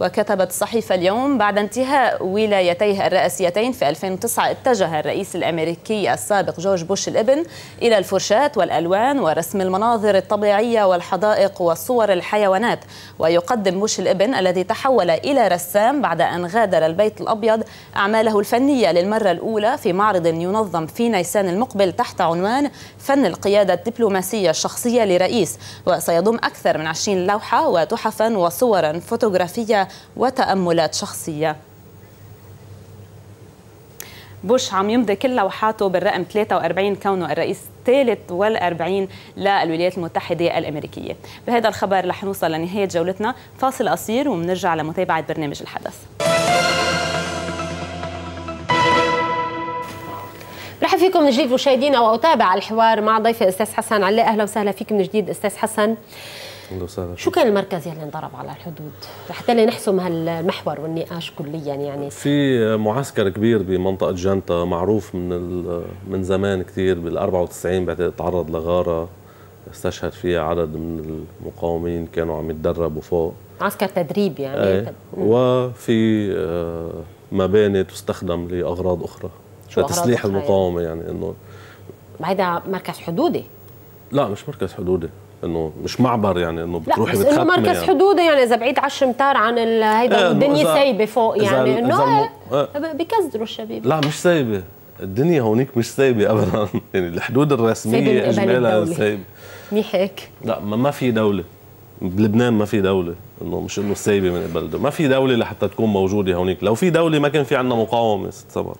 وكتبت الصحيفة اليوم بعد انتهاء ولايتيه الرئاسيتين في 2009 اتجه الرئيس الأمريكي السابق جورج بوش الإبن إلى الفرشاة والألوان ورسم المناظر الطبيعية والحدائق وصور الحيوانات. ويقدم بوش الإبن الذي تحول إلى رسام بعد أن غادر البيت الأبيض أعماله الفنية للمرة الأولى في معرض ينظم في نيسان المقبل تحت عنوان فن القيادة الدبلوماسية الشخصية لرئيس. وسيضم أكثر من 20 لوحة وتحفا وصورا فوتوغرافية وتأملات شخصية. بوش عم يمضي كل لوحاته بالرقم 43 كونه الرئيس الثالث والأربعين للولايات المتحدة الأمريكية. بهذا الخبر رح نوصل لنهاية جولتنا. فاصل قصير وبنرجع لمتابعة برنامج الحدث. رح فيكم من جديد مشاهدينا واتابع الحوار مع ضيفي الاستاذ حسن علي. أهلا وسهلا فيك من جديد أستاذ حسن. شو كان المركز يلي انضرب على الحدود؟ لحتى نحسم هالمحور والنقاش كليا يعني. في معسكر كبير بمنطقة جنتا معروف من من زمان كثير بال 94 بعتقد تعرض لغارة استشهد فيها عدد من المقاومين كانوا عم يتدربوا فوق. معسكر تدريب يعني. إيه. وفي مباني تستخدم لأغراض أخرى. شو لتسليح المقاومة يعني إنه بعيدا مركز حدودي؟ لا مش مركز حدودي. إنه مش معبر يعني إنه بتروحي لا بس إنه مركز يعني. حدودي يعني إذا بعيد 10 أمتار عن هيدا إيه الدنيا سايبة فوق يعني إنه إيه. بكزروا الشباب. لا مش سايبة. الدنيا هونيك مش سايبة ابدا. يعني الحدود الرسمية اجمالا سايبة. منيح هيك. لا ما في دولة. بلبنان ما في دولة. إنه مش إنه سايبة من قبل ما في دولة لحتى تكون موجودة هونيك. لو في دولة ما كان في عندنا مقاومة ست سمر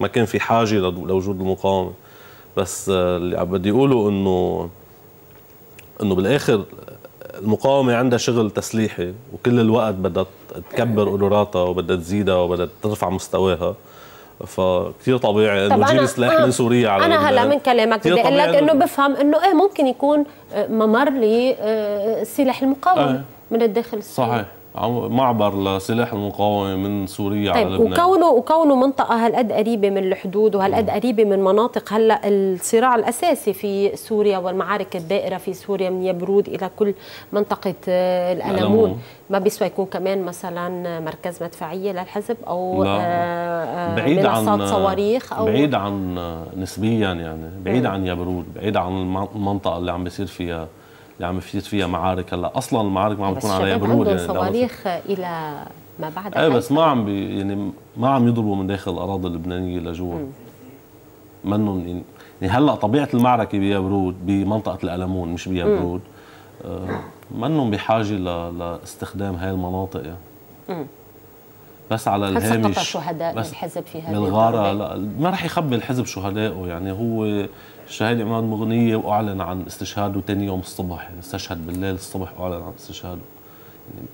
ما كان في حاجة لوجود المقاومة. بس اللي بدي أقوله إنه إنه بالآخر المقاومة عندها شغل تسليحي وكل الوقت بدها تكبر قدراتها وبدها تزيدها وبدها ترفع مستواها. فكثير طبيعي إنه يجي سلاح من سوريا على أنا هلا من كلامك بدي أقول لك إنه بفهم إنه إيه ممكن يكون ممر لسلاح المقاومة آه. من الداخل السوري. صحيح. معبر لسلاح المقاومة من سوريا طيب على لبنان. وكونه وكونه منطقة هالقد قريبة من الحدود وهالقد قريبة من مناطق هلأ الصراع الأساسي في سوريا والمعارك الدائرة في سوريا من يبرود إلى كل منطقة الألمون. ما بيسوى يكون كمان مثلا مركز مدفعية للحزب أو لا. بعيد عن صواريخ أو بعيد عن نسبيا يعني بعيد عن يبرود بعيد عن المنطقة اللي عم بيصير فيها اللي عم يصير فيها معارك. هلا أصلا المعارك ما عم بتكون على يبرود يعني صواريخ إلى ما بعد إيه بس ما عم بي يعني ما عم يضربوا من داخل الأراضي اللبنانية لجوا. منهم يعني هلا طبيعة المعركة بيبرود بمنطقة القلمون مش بيبرود. آه منهم بحاجة ل... لاستخدام هاي المناطق. يعني بس على هل الهامش سقط شهداء بس للحزب في هذه الضربة؟ لا ما رح يخبي الحزب شهدائه يعني هو الشهيد عماد مغنية وأعلن عن استشهاده تاني يوم الصبح يعني استشهد بالليل الصبح وأعلن عن استشهاده. يعني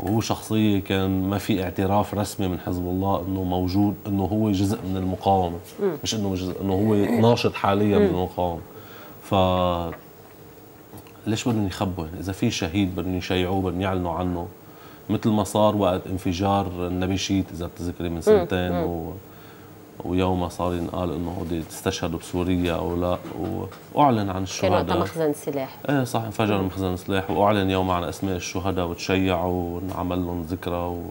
وهو شخصية كان ما في اعتراف رسمي من حزب الله إنه موجود إنه هو جزء من المقاومة. مش إنه جزء إنه هو ناشط حاليا من المقاومة. ف ليش بدهم يخبوا؟ يعني إذا في شهيد بدهم يشيعوه بدهم يعلنوا عنه. مثل ما صار وقت انفجار النبي شيت إذا بتذكري من سنتين و... ويوم صار ينقال إنه هودي استشهدوا بسوريا أو لا. وأعلن عن كان الشهداء مخزن سلاح إيه صح انفجر مخزن سلاح وأعلن يوم عن أسماء الشهداء وتشيعوا وانعمل لهم ذكرى و...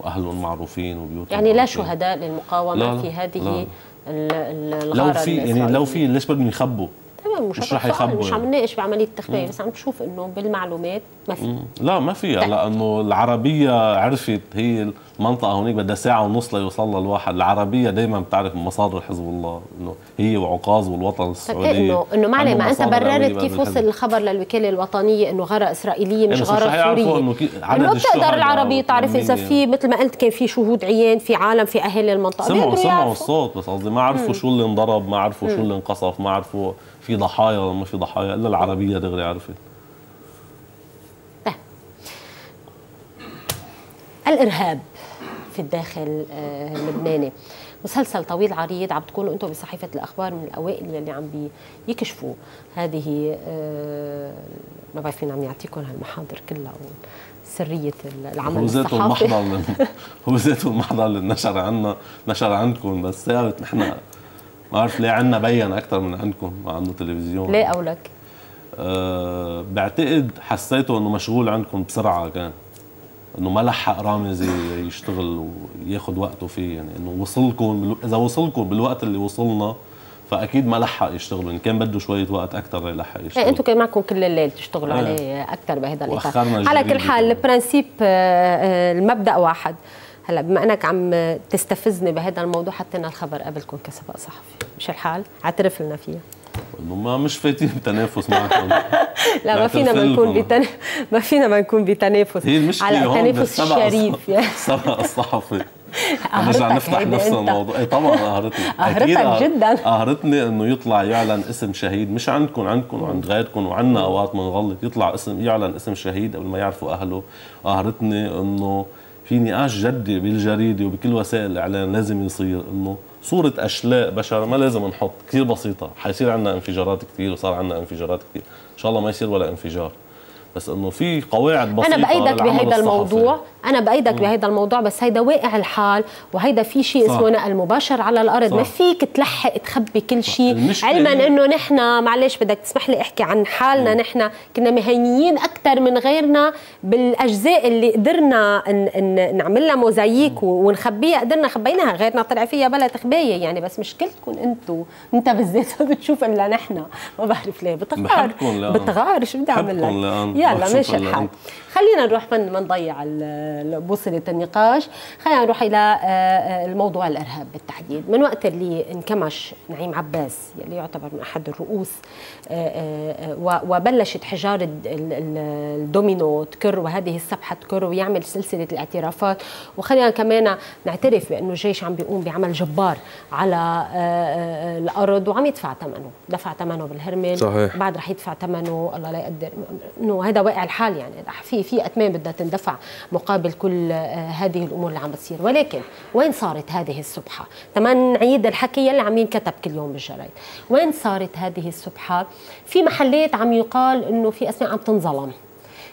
وأهلهم معروفين وبيوتهم يعني لا. شهداء للمقاومة لا، لا، في هذه لا. ال- ال- لو في يعني. لو في ليش بدهم يخبوا؟ تمام مش, مش رح يخبوا مش يعني. عم نناقش بعملية التخبئة بس عم تشوف إنه بالمعلومات ما في. لا ما فيها لأنه العربية عرفت هي المنطقة هونيك بدها ساعة ونص ليوصل الواحد. العربية دائما بتعرف مصادر حزب الله إنه هي وعكاظ والوطن طيب السعودي. إيه انه إنه عليه عندهم ما أنت بررت كيف وصل. الخبر للوكالة الوطنية إنه غاره إسرائيلية مش إيه مش غاره سوريه عدد إنه الشهداء بتقدر العربية تعرف إذا في مثل ما قلت كان في شهود عيان في عالم في أهالي المنطقة. سمعوا سمعوا. الصوت بس قصدي ما عرفوا شو اللي انضرب ما عرفوا شو اللي انقصف ما عرفوا في ضحايا ولا ما في ضحايا؟ الا العربية دغري عرفت الإرهاب في الداخل آه، اللبناني. مسلسل طويل عريض عم تكونوا أنتم بصحيفة الأخبار من الأوائل يلي عم بيكشفوا هذه آه، ما بعرف مين عم يعطيكم هالمحاضر كلها سريه العمل هو ذاته المحضر هو ذاته المحضر اللي نشر عنا نشر عندكم. بس صارت نحن ما بعرف ليه عنا بين أكثر من عندكم انه تلفزيون ليه قولك؟ أه بعتقد حسيته إنه مشغول عندكم بسرعة كان إنه ما لحق رامز يشتغل وياخذ وقته فيه يعني إنه وصلكم. إذا وصلكم بالوقت اللي وصلنا فأكيد ما لحق يشتغل يعني كان بده شوية وقت أكثر ليلحق إيه يشتغل أنتم كان معكم كل الليل تشتغلوا إيه. عليه أكثر بهذا الإطار على كل حال. البرنسيب آه، آه، المبدأ واحد هلا بما انك عم تستفزني بهذا الموضوع حطينا الخبر قبلكم كسبق صحفي. مش الحال؟ اعترف لنا فيها. ما مش فايتين بتنافس معكم. لا ما فينا ما نكون. بتن... ما فينا ما نكون بتنافس. هي المشكلة على التنافس الشريف يعني. السبق الصحفي. نرجع نفتح هيدي نفس. الموضوع. اي طبعا قهرتني قهرتك قهر- جداً. قهرتني إنه يطلع يعلن اسم شهيد. مش عندكم عندكم وعند غيركم وعنا أوقات بنغلط يطلع اسم يعلن اسم شهيد قبل ما يعرفوا أهله. قهرتني إنه في نقاش جدي بالجريدة وبكل وسائل الاعلام لازم يصير إنه صورة أشلاء بشر ما لازم نحط كثير بسيطة. حيصير عندنا انفجارات كثير وصار عندنا انفجارات كثير إن شاء الله ما يصير ولا انفجار. بس إنه في قواعد بسيطة أنا بايدك بهيدا. الموضوع. أنا بأيدك بهيدا الموضوع بس هيدا واقع الحال وهيدا في شيء. اسمه نقل مباشر على الأرض. صح. ما فيك تلحق تخبي كل شيء. علما هي- إنه نحن معلش بدك تسمح لي أحكي عن حالنا نحن. كنا مهينيين أكثر من غيرنا بالأجزاء اللي قدرنا نعمل لها موزاييك ونخبيها. قدرنا خبيناها. غيرنا طلع فيها بلا تخباية يعني. بس مشكلتكم أنتم أنت بالذات ما بتشوف إلا نحن. ما بعرف ليه. بتغار. بتغار. شو بدي أعمل لك؟ يلا ماشي الحال. خلينا نروح من ما نضيع بوصلة النقاش. خلينا نروح إلى آه، آه، الموضوع الإرهاب بالتحديد. من وقت اللي انكمش نعيم عباس يلي يعتبر من أحد الرؤوس آه، وبلشت حجار الد- ال- ال- الدومينو تكر وهذه السبحة تكر ويعمل سلسلة الاعترافات. وخلينا كمان نعترف بأنه الجيش عم بيقوم بعمل جبار على الأرض وعم يدفع ثمنه. دفع ثمنه بالهرمل. صحيح. بعد رح يدفع ثمنه الله لا يقدر إنه هذا واقع الحال يعني. في في اثمان بدها تندفع مقابل كل آه، هذه الأمور اللي عم بتصير. ولكن وين صارت هذه السبحه؟ كمان نعيد الحكي يلي عم ينكتب كل يوم بالجرايد وين صارت هذه السبحه؟ في محلات عم يقال إنه في أسماء عم تنظلم.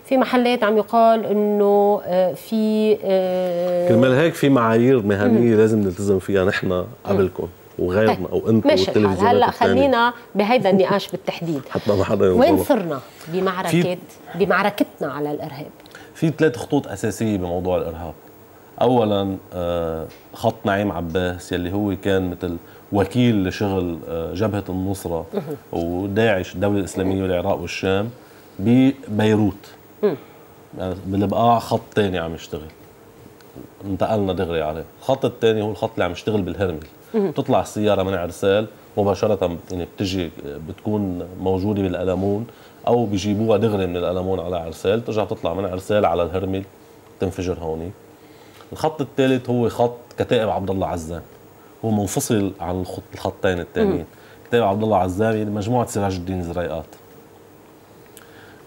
في محلات عم يقال إنه آه، في آه، كرمال هيك في معايير مهنية لازم نلتزم فيها نحن قبلكم. وغيرنا أو أنتم ماشي. الحال والتلفزيونات هلا. خلينا بهيدا النقاش بالتحديد. حتى ما حدا وين. صرنا؟ بمعركه بمعركتنا على الإرهاب؟ في ثلاث خطوط أساسية بموضوع الإرهاب. اولا آه، خط نعيم عباس يلي هو كان مثل وكيل لشغل آه، جبهة النصرة وداعش الدولة الإسلامية والعراق والشام ببيروت. يعني بالبقاع خط ثاني عم يشتغل. انتقلنا دغري عليه. الخط الثاني هو الخط اللي عم يشتغل بالهرمل. بتطلع السيارة من عرسال مباشرة يعني بتجي بتكون موجودة بالقلمون أو بيجيبوها دغري من الألمون على عرسال ترجع تطلع من عرسال على الهرمل تنفجر هوني. الخط الثالث هو خط كتائب عبد الله عزام. هو منفصل عن الخط الخطين الثانيين كتائب عبد الله عزام مجموعة سراج الدين زريقات.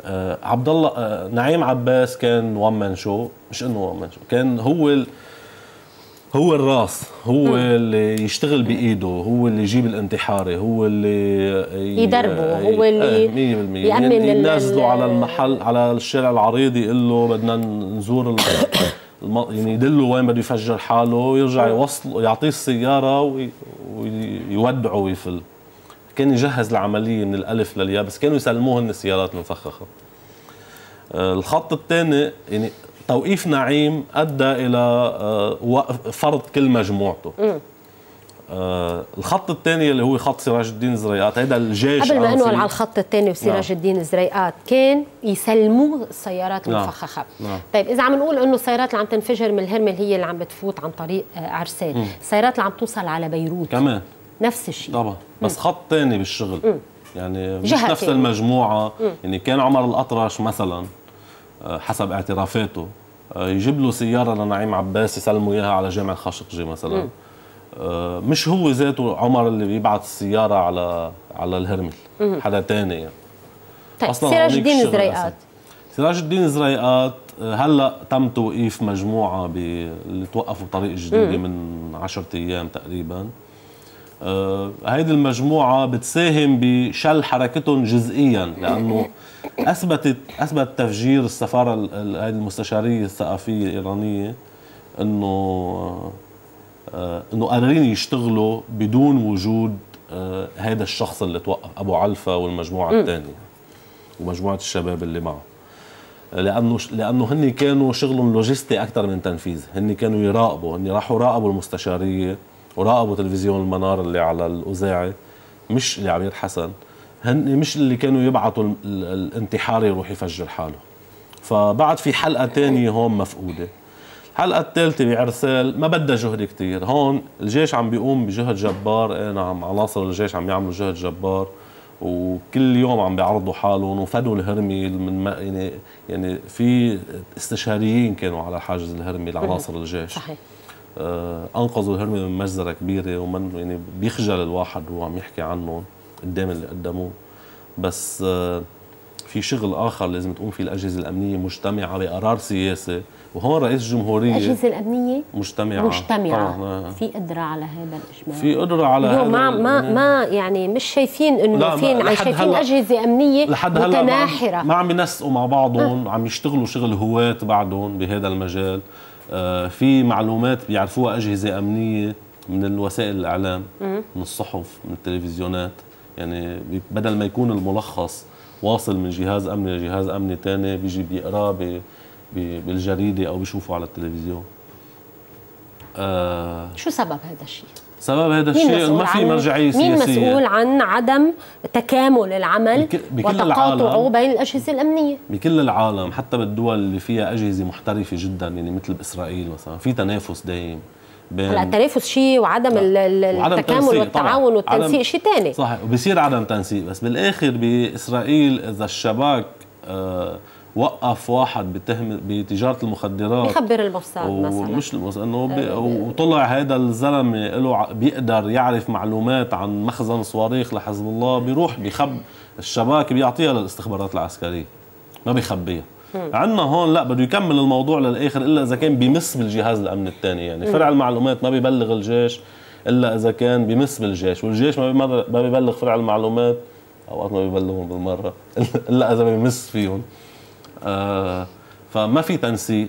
آه عبد الله آه نعيم عباس كان وان مان شو مش إنه وان مان شو كان هو هو الراس هو م. اللي يشتغل بإيده هو اللي يجيب الانتحاري هو اللي يدربه هو اللي يأمن ينزلوا على المحل على الشارع العريض يقول له بدنا نزور الم... يعني يدله وين بده يفجر حاله ويرجع يوصل يعطيه السيارة وي... ويودعه ويفل كان يجهز العملية من الألف للياء بس كانوا يسلموه السيارات المفخخه آه، الخط الثاني يعني توقيف نعيم أدى إلى آه، فرض كل مجموعته. آه الخط الثاني اللي هو خط سراج الدين زريقات هذا الجيش قبل ما انقل على الخط الثاني وسراج نعم. الدين زريقات كان يسلموه السيارات نعم. المفخخه نعم. طيب إذا عم نقول إنه السيارات اللي عم تنفجر من الهرمل هي اللي عم بتفوت عن طريق آه عرسال. السيارات اللي عم توصل على بيروت. كمان. نفس الشيء. طبعا. بس خط ثاني بالشغل. مم. يعني مش نفس تاني. المجموعة. مم. يعني كان عمر الأطرش مثلا حسب اعترافاته. آه، يجيب له سيارة لنعيم عباس يسلموا إياها على جامع خاشقجي مثلا. م. آه، مش هو ذاته عمر اللي بيبعث السيارة على على الهرمل م. حدا ثاني يعني طيب أصلا سراج الدين زريقات سراج الدين زريقات هلأ تم توقيف مجموعة اللي توقفوا بطريق جديده من 10 أيام تقريبا. آه هيدي المجموعة بتساهم بشل حركتهم جزئيا لأنه أثبتت أثبت تفجير السفارة هذه المستشارية الثقافية الإيرانية إنه آه إنه قادرين يشتغلوا بدون وجود آه هذا الشخص اللي توقف أبو علفة والمجموعة الثانية ومجموعة الشباب اللي معه. لأنه لأنه هن كانوا شغلهم لوجستي أكثر من تنفيذ هن كانوا يراقبوا هن راحوا راقبوا المستشارية وراقبوا تلفزيون المنار اللي على الأذاعة مش اللي عبير حسن. هن مش اللي كانوا يبعثوا الانتحاري يروح يفجر حاله. فبعد في حلقة ثانية هون مفقودة. الحلقة الثالثه بعرسال ما بدها جهد كثير هون الجيش عم بيقوم بجهد جبار. إيه نعم عناصر الجيش عم يعملوا جهد جبار. وكل يوم عم بيعرضوا حالهم وفدوا الهرمي من ما يعني يعني في استشاريين كانوا على حاجز الهرمي لعناصر الجيش. صحيح. انقذوا الهرمي من مجزرة كبيرة ومن يعني بيخجل الواحد وهو عم يحكي عنهم قدام اللي قدموه. بس آه، في شغل آخر لازم تقوم فيه الأجهزة الأمنية مجتمعة بقرار سياسي. وهون رئيس الجمهورية الأجهزة الأمنية مجتمعة. مجتمعة. طبعا. في قدرة على هذا الإجماع. في قدرة على هذا ما ما ما يعني مش شايفين إنه في شايفين أجهزة أمنية لحد هلا متناحرة. ما عم ينسقوا مع بعضهم. عم يشتغلوا شغل هواة بعدهم بهذا المجال. آه، في معلومات بيعرفوها أجهزة أمنية من الوسائل الإعلام من الصحف من التلفزيونات. يعني بدل ما يكون الملخص واصل من جهاز أمني لجهاز أمني ثاني بيجي بيقراه بالجريدة أو بيشوفه على التلفزيون. آه شو سبب هذا الشيء؟ سبب هذا الشيء؟ ما في مرجعية سياسية. مين مسؤول عن عدم تكامل العمل وتقاطعه بين الأجهزة الأمنية؟ بكل العالم حتى بالدول اللي فيها أجهزة محترفة جدا يعني مثل باسرائيل مثلا. في تنافس دايم بين هلا التنافس شيء وعدم التكامل والتعاون والتنسيق شيء ثاني صحيح وبصير عدم تنسيق. بس بالآخر بإسرائيل إذا الشباك آه وقف واحد بتهم بتجارة المخدرات. بخبر الموساد مثلا. ومش الموساد إنه وطلع هذا الزلمة له بيقدر يعرف معلومات عن مخزن صواريخ لحزب الله بيروح بيخب الشباك بيعطيها للاستخبارات العسكرية ما بيخبيها. عندنا هون لا بده يكمل الموضوع للآخر إلا إذا كان بيمس بالجهاز الامني الثاني يعني فرع المعلومات ما بيبلغ الجيش إلا إذا كان بيمس بالجيش. والجيش ما ما بيبلغ فرع المعلومات أوقات ما بيبلغهم بالمرة إلا إذا بيمس فيهم. فما في تنسيق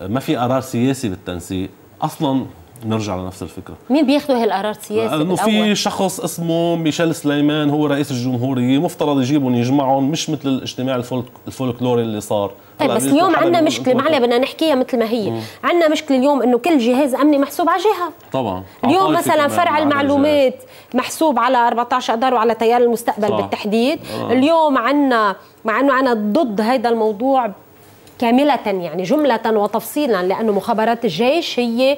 ما في قرار سياسي بالتنسيق. أصلا نرجع لنفس الفكرة. مين بياخذوا هالقرار؟ السياسي انه في شخص اسمه ميشيل سليمان هو رئيس الجمهورية مفترض يجيبهم يجمعهم مش مثل الاجتماع الفولكلوري اللي صار. طيب بس اليوم عندنا مشكلة. معلي بدنا نحكيها مثل ما هي. عندنا مشكلة اليوم إنه كل جهاز أمني محسوب على جهة. طبعا. اليوم مثلا فرع المعلومات محسوب على 14 اذار وعلى تيار المستقبل صح. بالتحديد. آه. اليوم عندنا مع إنه أنا ضد هذا الموضوع كاملة يعني جملة وتفصيلا لأنه مخابرات الجيش هي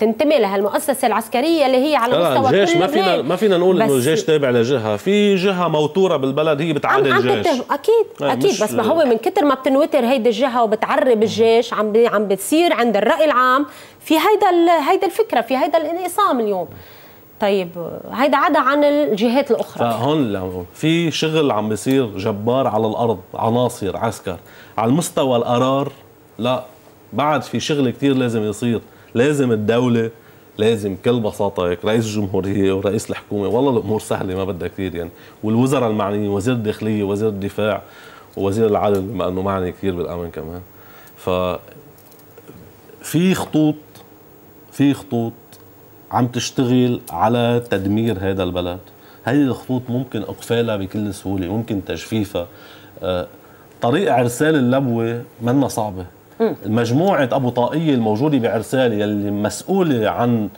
تنتمي لها المؤسسة العسكرية اللي هي على مستوى الجيش كل ما فينا ما فينا نقول إنه الجيش تابع لجهة. في جهة موتورة بالبلد هي بتعادل الجيش. أكيد أكيد بس ما هو من كثر ما بتنوتر هيدي الجهة وبتعرب الجيش عم عم بتصير عند الرأي العام في هيدا هيدا الفكرة في هيدا الانقسام اليوم. طيب هيدا عدا عن الجهات الأخرى. فهون في شغل عم بيصير جبار على الأرض عناصر عسكر. على المستوى القرار لا بعد في شغل كثير لازم يصير. لازم الدولة لازم بكل بساطة هيك رئيس الجمهورية ورئيس الحكومة والله الأمور سهلة ما بدها كثير يعني. والوزراء المعنيين وزير الداخلية وزير الدفاع ووزير العدل بما إنه معني كثير بالأمن كمان. ف في خطوط في خطوط عم تشتغل على تدمير هذا البلد. هذه الخطوط ممكن إقفالها بكل سهولة ممكن تجفيفها. آه، طريق عرسال اللبوة منا صعبة. مجموعة أبو طاقيه الموجودة بعرسال يلي مسؤولة عن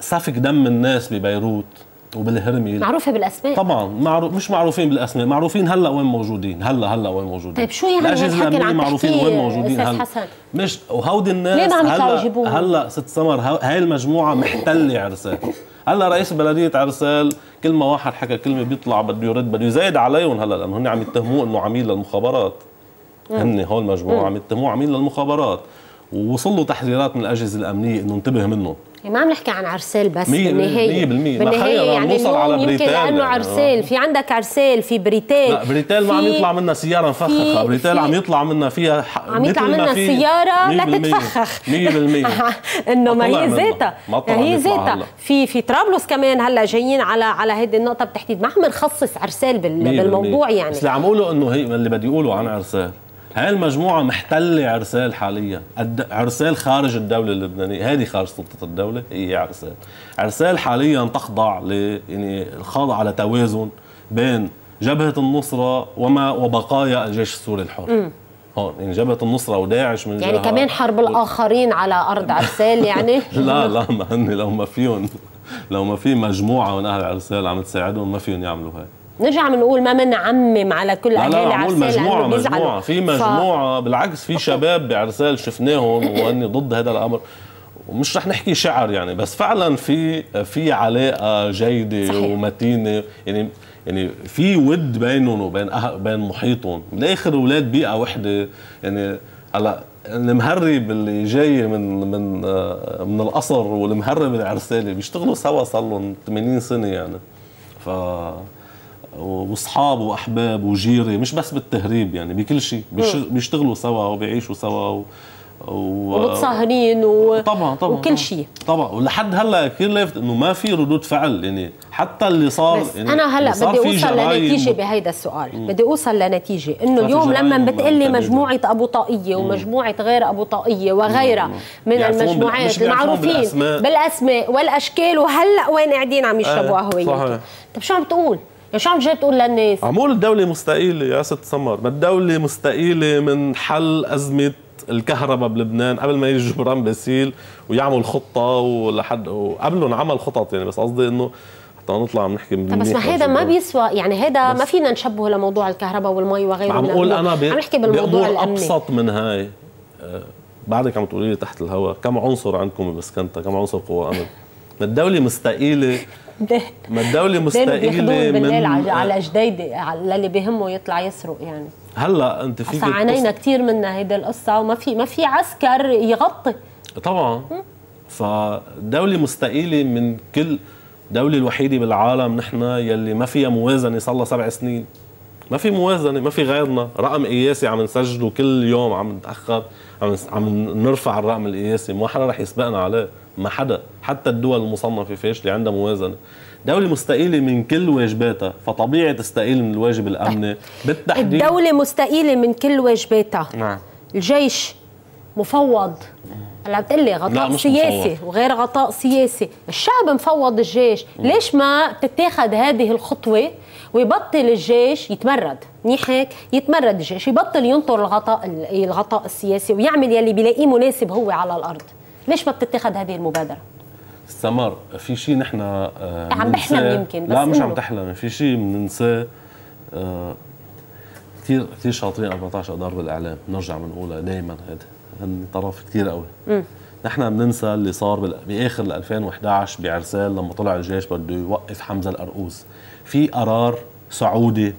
سفك دم الناس ببيروت. وبالهرميل معروفة بالأسماء. طبعا معروف مش معروفين بالأسماء معروفين هلأ وين موجودين هلأ هلأ وين موجودين. طيب شو يعني الاجهزه الامنيه معروفين وين موجودين هلأ. حسن. مش وهودي الناس ليه ما عم هلأ هلأ ست سمر هاي المجموعة محتلة عرسال. هلأ رئيس بلدية عرسال كل ما واحد حكى كلمة بيطلع بده يرد بده يزايد عليهم هلأ لأنه هن عم يتهموه إنه عميل للمخابرات. هن هول المجموعة عم يتهموه عميل للمخابرات. ووصل له تحذيرات من الأجهزة الأمنية إنه انتبه منه. يعني ما عم نحكي عن عرسال بس بالنهاية. 100% بالنهاية يعني نوصل على بريتال يمكن لأنه يعني. عرسال في عندك عرسال في بريتال لا بريتال ما عم يطلع منها سيارة مفخخه بريتال عم يطلع منها فيها عم يطلع منها سيارة لا تتفخخ. 100% إنه ما هي ذاتها هي ذاتها في في طرابلس كمان هلا جايين على على هيدي النقطة بالتحديد. ما عم نخصص عرسال بالموضوع يعني. بس اللي عم اقوله إنه هي اللي بدي اقوله عن عرسال هاي المجموعة محتلة عرسال حاليا. عرسال خارج الدولة اللبنانية. هذه خارج سلطة الدولة. هي عرسال. عرسال حاليا تخضع ل يعني خاضعة على توازن بين جبهة النصرة وما وبقايا الجيش السوري الحر. هون يعني جبهة النصرة وداعش من يعني كمان حرب و... الآخرين على أرض عرسال يعني؟ لا لا ما هن لو ما فيهم لو ما في مجموعة من أهل عرسال عم تساعدهم ما فيهم يعملوا هيك نرجع بنقول ما بنعمم على كل اهالي عرسال مجموعة مجموعة. في مجموعة ف... بالعكس في شباب بعرسال شفناهم وهن ضد هذا الأمر. ومش رح نحكي شعر يعني بس فعلا في في علاقة جيدة صحيح. ومتينة. يعني يعني في ود بينهم وبين أه بين محيطهم. بالاخر أولاد بيئة وحدة. يعني هلا المهرب اللي جاي من من من القصر والمهرب العرسالي بيشتغلوا سوا صار لهم 80 سنة يعني. ف واصحاب واحباب وجيرة مش بس بالتهريب يعني بكل شيء بيشتغلوا سوا وبيعيشوا سوا و... و... ومتصاهرين و... طبعا طبعا وكل شيء طبعا. ولحد هلأ كثير لافت إنه ما في ردود فعل يعني حتى اللي صار بس يعني أنا هلأ بدي أوصل لنتيجة بهيدا السؤال. مم. بدي أوصل لنتيجة إنه اليوم لما بتقلي مجموعة أبو طاقيه ومجموعة غير أبو طاقيه وغيرها من المجموعات المعروفين بالأسماء. بالأسماء والأشكال وهلأ وين قاعدين عم يشربوا آه، قهوة طيب شو عم تقول؟ شو عم جاي تقول للناس؟ عمول الدولة مستقيلة يا ست سمر، ما الدولة مستقيلة من حل أزمة الكهرباء بلبنان قبل ما يجي جبران باسيل ويعمل خطة ولحد وقبلهم عمل خطط يعني بس قصدي إنه حتى نطلع عم نحكي بس ما هيدا ما بيسوى يعني هيدا ما فينا نشبهه لموضوع الكهرباء والمي وغيره عم أقول أنا عم نحكي بالموضوع الأمني. أبسط من هاي. أه بعدك عم تقولي لي تحت الهواء كم عنصر عندكم بسكنتا كم عنصر قوى أمن؟ الدولة مستقيلة ما الدولة بالليل من على جديدة على اللي بهمه يطلع يسرق يعني. هلا انت فيك عانينا كثير منها هيدي القصة وما في ما في عسكر يغطي. طبعا. فالدولة مستقيلة من كل الدولة الوحيدة بالعالم نحن يلي ما فيها موازنة صار لها سبع سنين. ما في موازنة ما في غيرنا. رقم قياسي عم نسجله كل يوم عم نتأخر عم عم نرفع الرقم القياسي. ما حدا رح يسبقنا عليه. ما حدا حتى الدول المصنفة فاشله عندها موازنة. دولة مستقيلة من كل واجباتها فطبيعي تستقيل من الواجب الأمني. بالتحديد الدولة مستقيلة من كل واجباتها. نعم. الجيش مفوض. هلا بتقول لي غطاء سياسي مفوض. وغير غطاء سياسي. الشعب مفوض الجيش. م. ليش ما تتاخذ هذه الخطوة ويبطل الجيش يتمرد؟ منيح هيك؟ يتمرد الجيش يبطل ينطر الغطاء الغطاء السياسي ويعمل يلي بيلاقيه مناسب هو على الأرض. ليش ما بتتخذ هذه المبادرة؟ سمر في شيء نحن آه عم بحلم يمكن بس لا مش عم تحلم في شيء بننساه آه كثير كثير شاطرين 14 اذار بالإعلام. نرجع بنقولها دائما هذا هن طرف كثير قوي. نحن بننسى اللي صار بآخر 2011 بعرسال لما طلع الجيش بده يوقف حمزة الأرقوس. في قرار سعودي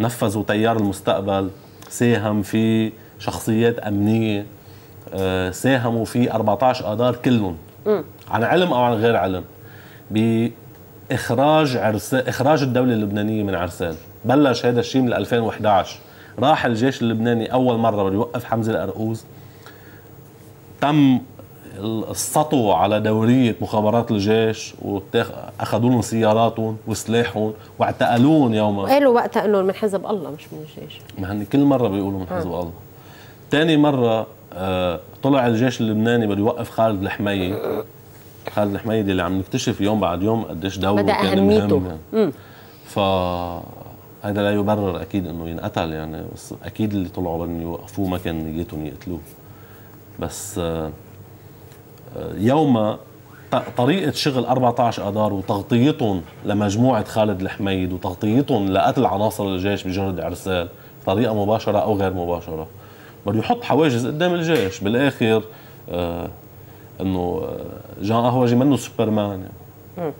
نفذوا تيار المستقبل ساهم في شخصيات أمنية. ساهموا في 14 آذار كلهم. عن علم أو عن غير علم. بإخراج عرسال إخراج الدولة اللبنانية من عرسال بلش هذا الشيء من 2011 راح الجيش اللبناني أول مرة بده يوقف حمزة الأرقوز. تم السطو على دورية مخابرات الجيش واخذوا لهم سياراتهم وسلاحهم واعتقلوهم يوما قالوا وقتها انه من حزب الله مش من الجيش. ما هن كل مرة بيقولوا من حزب الله. ثاني مرة آه طلع الجيش اللبناني بده يوقف خالد الحميدي خالد الحميدي اللي عم نكتشف يوم بعد يوم قديش دوره كان مهم يعني. ف هذا لا يبرر أكيد إنه ينقتل يعني بس أكيد اللي طلعوا بدهم يوقفوه ما كان نيتهم يقتلوه. بس آه يوم طريقة شغل 14 أذار وتغطيتهم لمجموعة خالد الحميد وتغطيتهم لقتل عناصر الجيش بجرد عرسال بطريقة مباشرة أو غير مباشرة. بده يحط حواجز قدام الجيش. بالآخر آه إنه آه، جان قهوجي منه سوبرمان. يعني.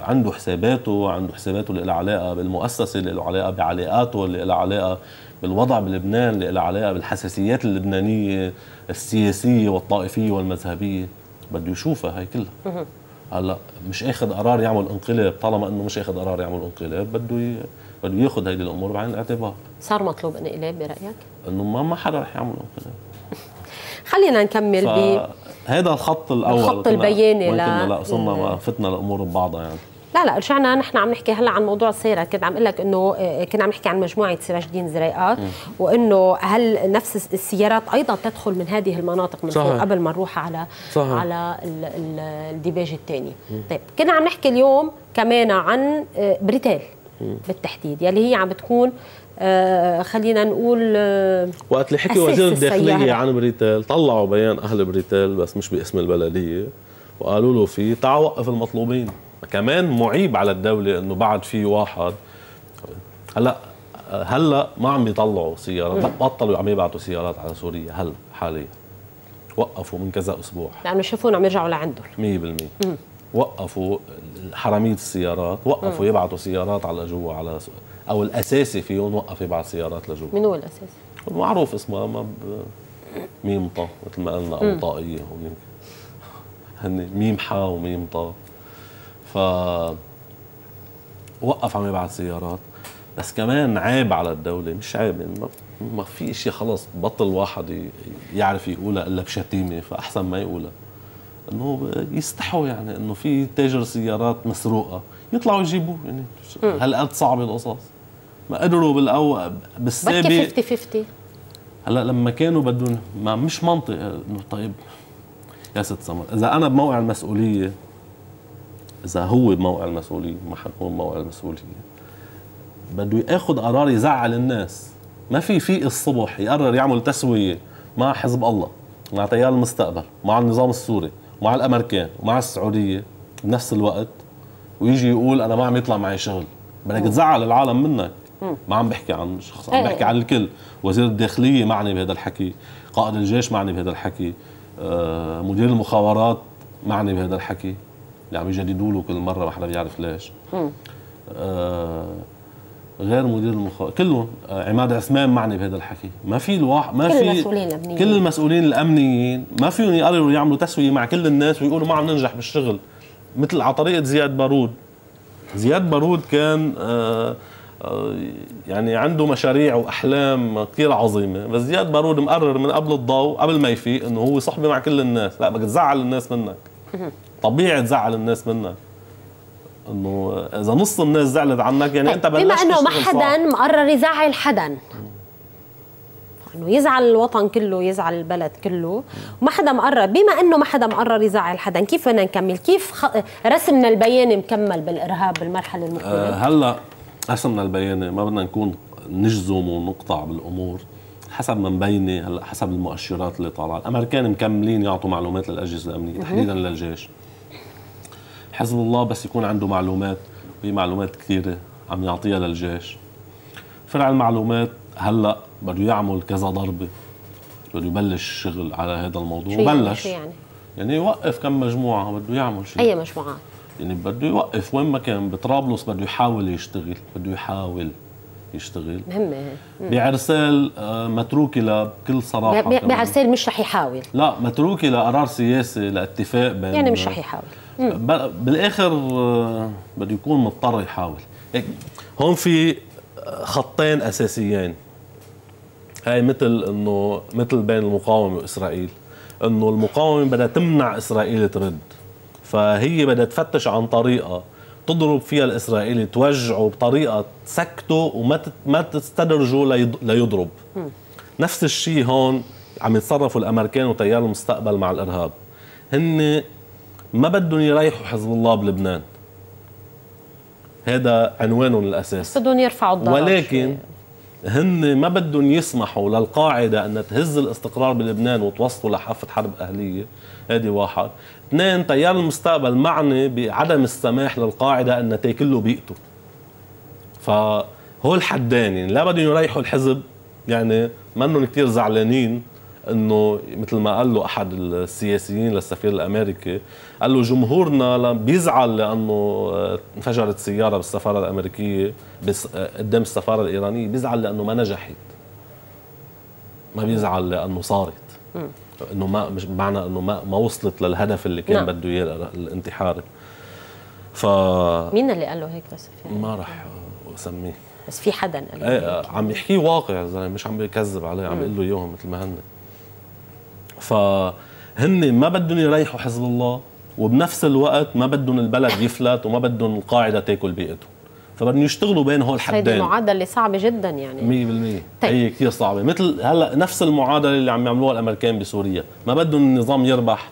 عنده حساباته عنده حساباته اللي لها علاقة بالمؤسسة اللي لها علاقة بعلاقاته اللي لها علاقة بالوضع بلبنان اللي لها علاقة بالحساسيات اللبنانية السياسية والطائفية والمذهبية. بده يشوفها هي كلها. هلا مش اخذ قرار يعمل انقلاب طالما انه مش اخذ قرار يعمل انقلاب بده ي... بده ياخذ هيدي الأمور بعين الاعتبار. صار مطلوب انقلاب برأيك؟ انه ما ما حدا رح يعمل انقلاب. خلينا نكمل ب هذا الخط الأول الخط البياني لا لا وصلنا ما فتنا الأمور ببعضها يعني. لا لا رجعنا نحن عم نحكي هلا عن موضوع السيارات كنت عم أقول لك إنه آه، كنا عم نحكي عن مجموعة سراج الدين زريقات وإنه هل نفس السيارات أيضا تدخل من هذه المناطق من فوق قبل ما نروح على صحيح. على الديباج الثاني طيب كنا عم نحكي اليوم كمان عن آه، بريتيل بالتحديد يلي هي عم بتكون آه خلينا نقول آه وقت اللي حكي وزير الداخلية عن بريتيل طلعوا بيان أهل بريتيل بس مش باسم البلدية وقالوا له فيه تعال وقف المطلوبين. كمان معيب على الدولة إنه بعد في واحد. هلا هلا ما عم بيطلعوا سيارات بطلوا عم يبعثوا سيارات على سوريا هلا حاليا. وقفوا من كذا أسبوع. لأنه شافوهم عم يرجعوا لعندهم. 100% وقفوا حرامية السيارات وقفوا يبعثوا سيارات على جوا على أو الأساسي فيهم وقف يبعث سيارات لجوا. من هو الأساسي؟ معروف اسمها ما ب... ميم طا مثل ما قلنا أو طائيه هن ميم حا وميم طا ف وقف عم يبعث سيارات. بس كمان عيب على الدولة مش عيب يعني ما, ما في اشياء خلص بطل واحد يعرف يقولها إلا بشتيمة فأحسن ما يقولها. إنه يستحوا يعني إنه في تاجر سيارات مسروقة يطلعوا يجيبوه. يعني هالقد صعبة القصص. ما قدروا بالاول بالسابق 50 50 هلأ لما كانوا بدهم ما مش منطق إنه طيب. يا ست سمر إذا أنا بموقع المسؤولية إذا هو بموقع المسؤولية ما حنقول موقع المسؤولية. بده ياخذ قرار يزعل الناس. ما في في الصبح يقرر يعمل تسوية مع حزب الله مع تيار المستقبل مع النظام السوري مع الأمريكان ومع السعودية بنفس الوقت ويجي يقول أنا ما عم يطلع معي شغل. بدك تزعل العالم منك. ما عم بحكي عن شخص عم بحكي عن الكل. وزير الداخلية معني بهذا الحكي. قائد الجيش معني بهذا الحكي. آه، مدير المخابرات معني بهذا الحكي. اللي عم يجددوا له كل مرة ما حدا بيعرف ليش. آه غير مدير المخابرات كلهم آه عماد عثمان معني بهذا الحكي. ما في الواحد ما كل في المسؤولين الأمنيين. كل المسؤولين الأمنيين ما فيهم يقرروا يعملوا تسوية مع كل الناس ويقولوا ما عم ننجح بالشغل. مثل على طريقة زياد بارود زياد بارود كان آه آه يعني عنده مشاريع وأحلام كثير عظيمة. بس زياد بارود مقرر من قبل الضوء قبل ما يفيق إنه هو صحبة مع كل الناس. لا بدك تزعل الناس منك. طبيعي تزعل الناس منك. إنه إذا نص الناس زعلت عنك يعني أنت بلشت بما إنه ما حدا مقرر يزعل حدا. إنه يزعل الوطن كله يزعل البلد كله. وما حدا مقرر بما إنه ما حدا مقرر يزعل حدا كيف بدنا نكمل؟ كيف خ... رسمنا البياني مكمل بالإرهاب بالمرحلة المقبلة؟ أه هلأ رسمنا البياني ما بدنا نكون نجزم ونقطع بالأمور. حسب ما مبينه هلأ حسب المؤشرات اللي طالعة. الأمريكان مكملين يعطوا معلومات للأجهزة الأمنية تحديدا للجيش. حزب الله بس يكون عنده معلومات وهي معلومات كثيرة عم يعطيها للجيش. فرع المعلومات هلأ بده يعمل كذا ضربة بده يبلش شغل على هذا الموضوع. شو يعني؟ بلش شو يعني؟ يعني يوقف كم مجموعة بده يعمل شيء. أي مجموعات يعني بده يوقف وين ما كان بطرابلس بده يحاول يشتغل بده يحاول يشتغل. مهمة هي. بعرسال آه، متروكه لكل كمان. بعرسال مش رح يحاول. لا متروكه لقرار سياسي لاتفاق بين يعني مش رح يحاول. بالآخر آه، بده يكون مضطر يحاول. هون في خطين أساسيين. هاي مثل إنه مثل بين المقاومة وإسرائيل إنه المقاومة بدها تمنع إسرائيل ترد. فهي بدها تفتش عن طريقة تضرب فيها الاسرائيلي توجعه بطريقة تسكته وما ما تستدرجه ليض- ليضرب. نفس الشيء هون عم يتصرفوا الأمريكان وتيار المستقبل مع الإرهاب. هن ما بدهم يريحوا حزب الله بلبنان. هذا عنوانهم الاساسي بدهم يرفعوا الضرر ولكن هن ما بدهم يسمحوا للقاعدة أن تهز الاستقرار بلبنان وتوصلوا لحافة حرب أهلية. هذه واحد. اثنين تيار المستقبل معني بعدم السماح للقاعدة أن تاكله بيئته. فهو الحدين يعني لا بدهم يريحوا الحزب. يعني منهم كثير زعلانين إنه مثل ما قال له أحد السياسيين للسفير الأمريكي قال له جمهورنا بيزعل لأنه آه، انفجرت سيارة بالسفارة الأمريكية بس آه، قدام السفارة الإيرانية بيزعل لأنه ما نجحت. ما بيزعل لأنه صارت. إنه ما مش بمعنى إنه ما ما وصلت للهدف اللي كان نعم. بده إياه الانتحاري ف مين اللي قال له هيك للسفير؟ ما راح آه، اسميه. بس في حدا قال له إيه عم يحكيه واقع زلمة مش عم بيكذب عليه عم بيقول له إياهم مثل ما هن. فهن ما بدهم يريحوا حزب الله. وبنفس الوقت ما بدهم البلد يفلت وما بدهم القاعدة تاكل بيئتهم فبدهم يشتغلوا بين هول هيدي الحدين معادلة صعبة جدا يعني. 100% طيب. هي كثير صعبة. مثل هلأ نفس المعادلة اللي عم يعملوها الأمريكان بسوريا. ما بدهم النظام يربح.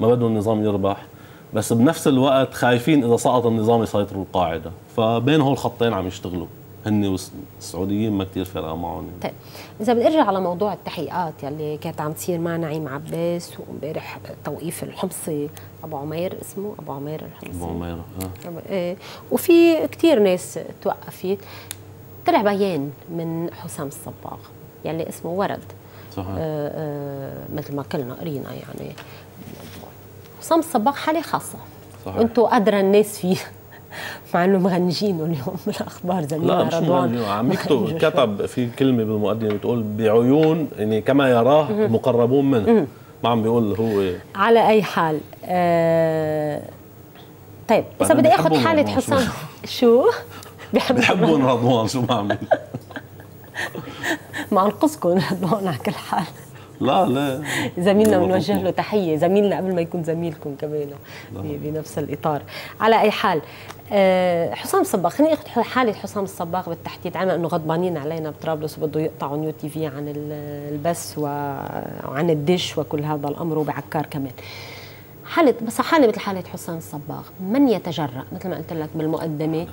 ما بدهم النظام يربح. بس بنفس الوقت خايفين إذا سقط النظام يسيطروا القاعدة. فبين هول الخطين عم يشتغلوا. هن والسعوديين ما كثير فارقه معهم. يعني. طيب إذا بدي ارجع على موضوع التحقيقات يلي كانت عم تصير مع نعيم عباس وامبارح توقيف الحمصي أبو عمير اسمه أبو عمير الحمصي. أبو عميره آه. إيه، وفي كتير ناس توقفت. طلع بيان من حسام الصباغ يلي اسمه ورد. صحيح. آه، آه، مثل ما كلنا قرينا يعني. حسام الصباغ حالة خاصة. صحيح. وأنتم أدرى الناس فيه. مع إنه مغنجينه اليوم بالاخبار زميلنا لا مش رضوان عم يكتب. كتب في كلمة بالمقدمة بتقول بعيون يعني كما يراه المقربون منه. ما عم بيقول هو. على أي حال آه طيب اذا بدي آخذ حالة؟ حسام. شو؟ بحب بحبون رضوان شو بعمل ما أنقذكم رضوان على كل حال. لا لا. زميلنا بنوجه. له تحية. زميلنا قبل ما يكون زميلكم كمان بنفس الإطار. على أي حال حسام الصباغ. خليني أخذ حالة حسام الصباغ بالتحديد. علما إنه غضبانين علينا بطرابلس وبده يقطعوا نيو تي في عن ال- البث وعن الدش وكل هذا الأمر وبعكار كمان. حالة بس حالة مثل حالة حسام الصباغ من يتجرأ مثل ما قلت لك بالمقدمة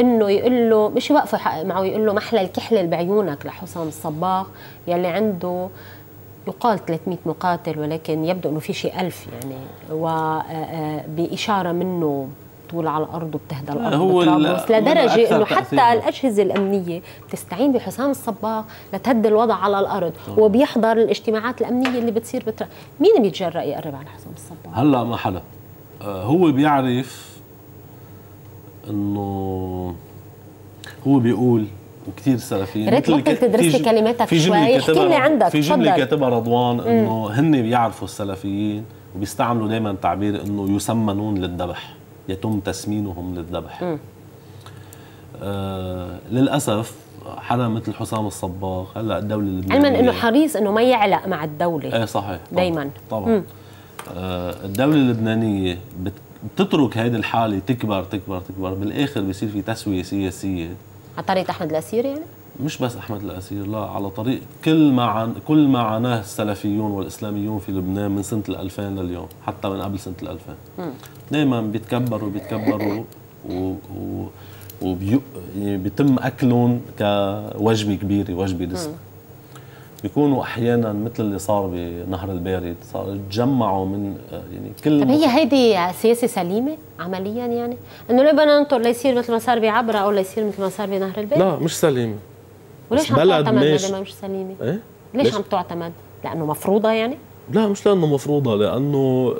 إنه يقول له مش يوقفوا حق- معه يقول له محلى الكحلة بعيونك لحسام الصباغ يلي عنده يقال 300 مقاتل ولكن يبدو إنه في شيء ألف يعني. وبإشارة منه طول على الأرض وبتهدى الأرض هو بطرابلس هو لدرجة إنه حتى. الأجهزة الأمنية بتستعين بحسام الصباغ لتهدي الوضع على الأرض وبيحضر الاجتماعات الأمنية اللي بتصير بتر... مين بيتجرأ يقرب على حسام الصباغ؟ هلا ما حدا آه، هو بيعرف إنه هو بيقول وكثير سلفيين ريت مثل بطل الك- تدرس في لي ج- كلماتك في شوي. احكي لي عندك، في جملة. كاتبها رضوان إنه هن بيعرفوا السلفيين وبيستعملوا دائما تعبير إنه يسمنون للذبح يتم تسمينهم للذبح. آه للأسف حدا مثل حسام الصباغ. هلأ الدولة اللبنانيه علما إنه حريص إنه ما يعلق مع الدولة. إيه صحيح. طبعاً. دايماً. طبعا. آه الدولة اللبنانية بت- بتترك هذه الحالة تكبر تكبر تكبر. بالآخر بيصير في تسوية سياسية. على طريقة أحمد الاسير يعني؟ مش بس أحمد الاسير لا على طريق كل ما عن كل ما عاناه السلفيون والإسلاميون في لبنان من سنة ال 2000 لليوم حتى من قبل سنة ال 2000 دائما بيتكبروا بيتكبروا و, و وبيو يعني بيتم أكلهم كوجبة كبيرة وجبة دسمه بيكونوا أحيانا مثل اللي صار بنهر البارد صار تجمعوا من يعني كل طب هي هيدي سياسة سليمة عمليا يعني؟ إنه لبنان ننطر ليصير مثل ما صار بعبرة أو ليصير مثل ما صار بنهر البيت؟ لا مش سليمة. وليش عم تعتمد مش, مش سليمة؟ إيه؟ ليش, ليش عم تعتمد؟ لأنه مفروضة يعني؟ لا مش لأنه مفروضة لأنه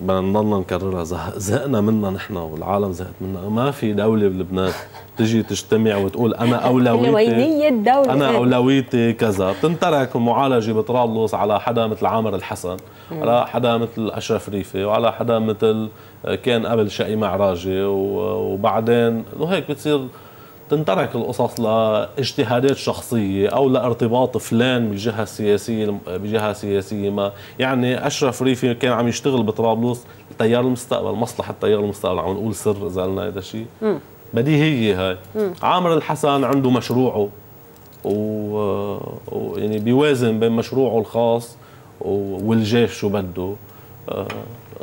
بدنا نضلنا نكررها زهقنا منها نحن والعالم زهقت منها ما في دولة بلبنان تجي تجتمع وتقول أنا اولويتي الدولة أنا أولويتي كذا بتنترك معالجة بطرابلس على حدا مثل عامر الحسن على حدا مثل أشرف ريفي وعلى حدا مثل كان قبل شقي معراجي وبعدين وهيك بتصير تنترك القصص لاجتهادات شخصية أو لارتباط فلان بجهة سياسية بجهة سياسية ما. يعني أشرف ريفي كان عم يشتغل بطرابلس تيار المستقبل مصلحة تيار المستقبل عم نقول سر إذا قلنا هذا الشيء بديهية هاي. عامر الحسن عنده مشروعه ويعني بيوازن بين مشروعه الخاص والجيش شو بده. آه،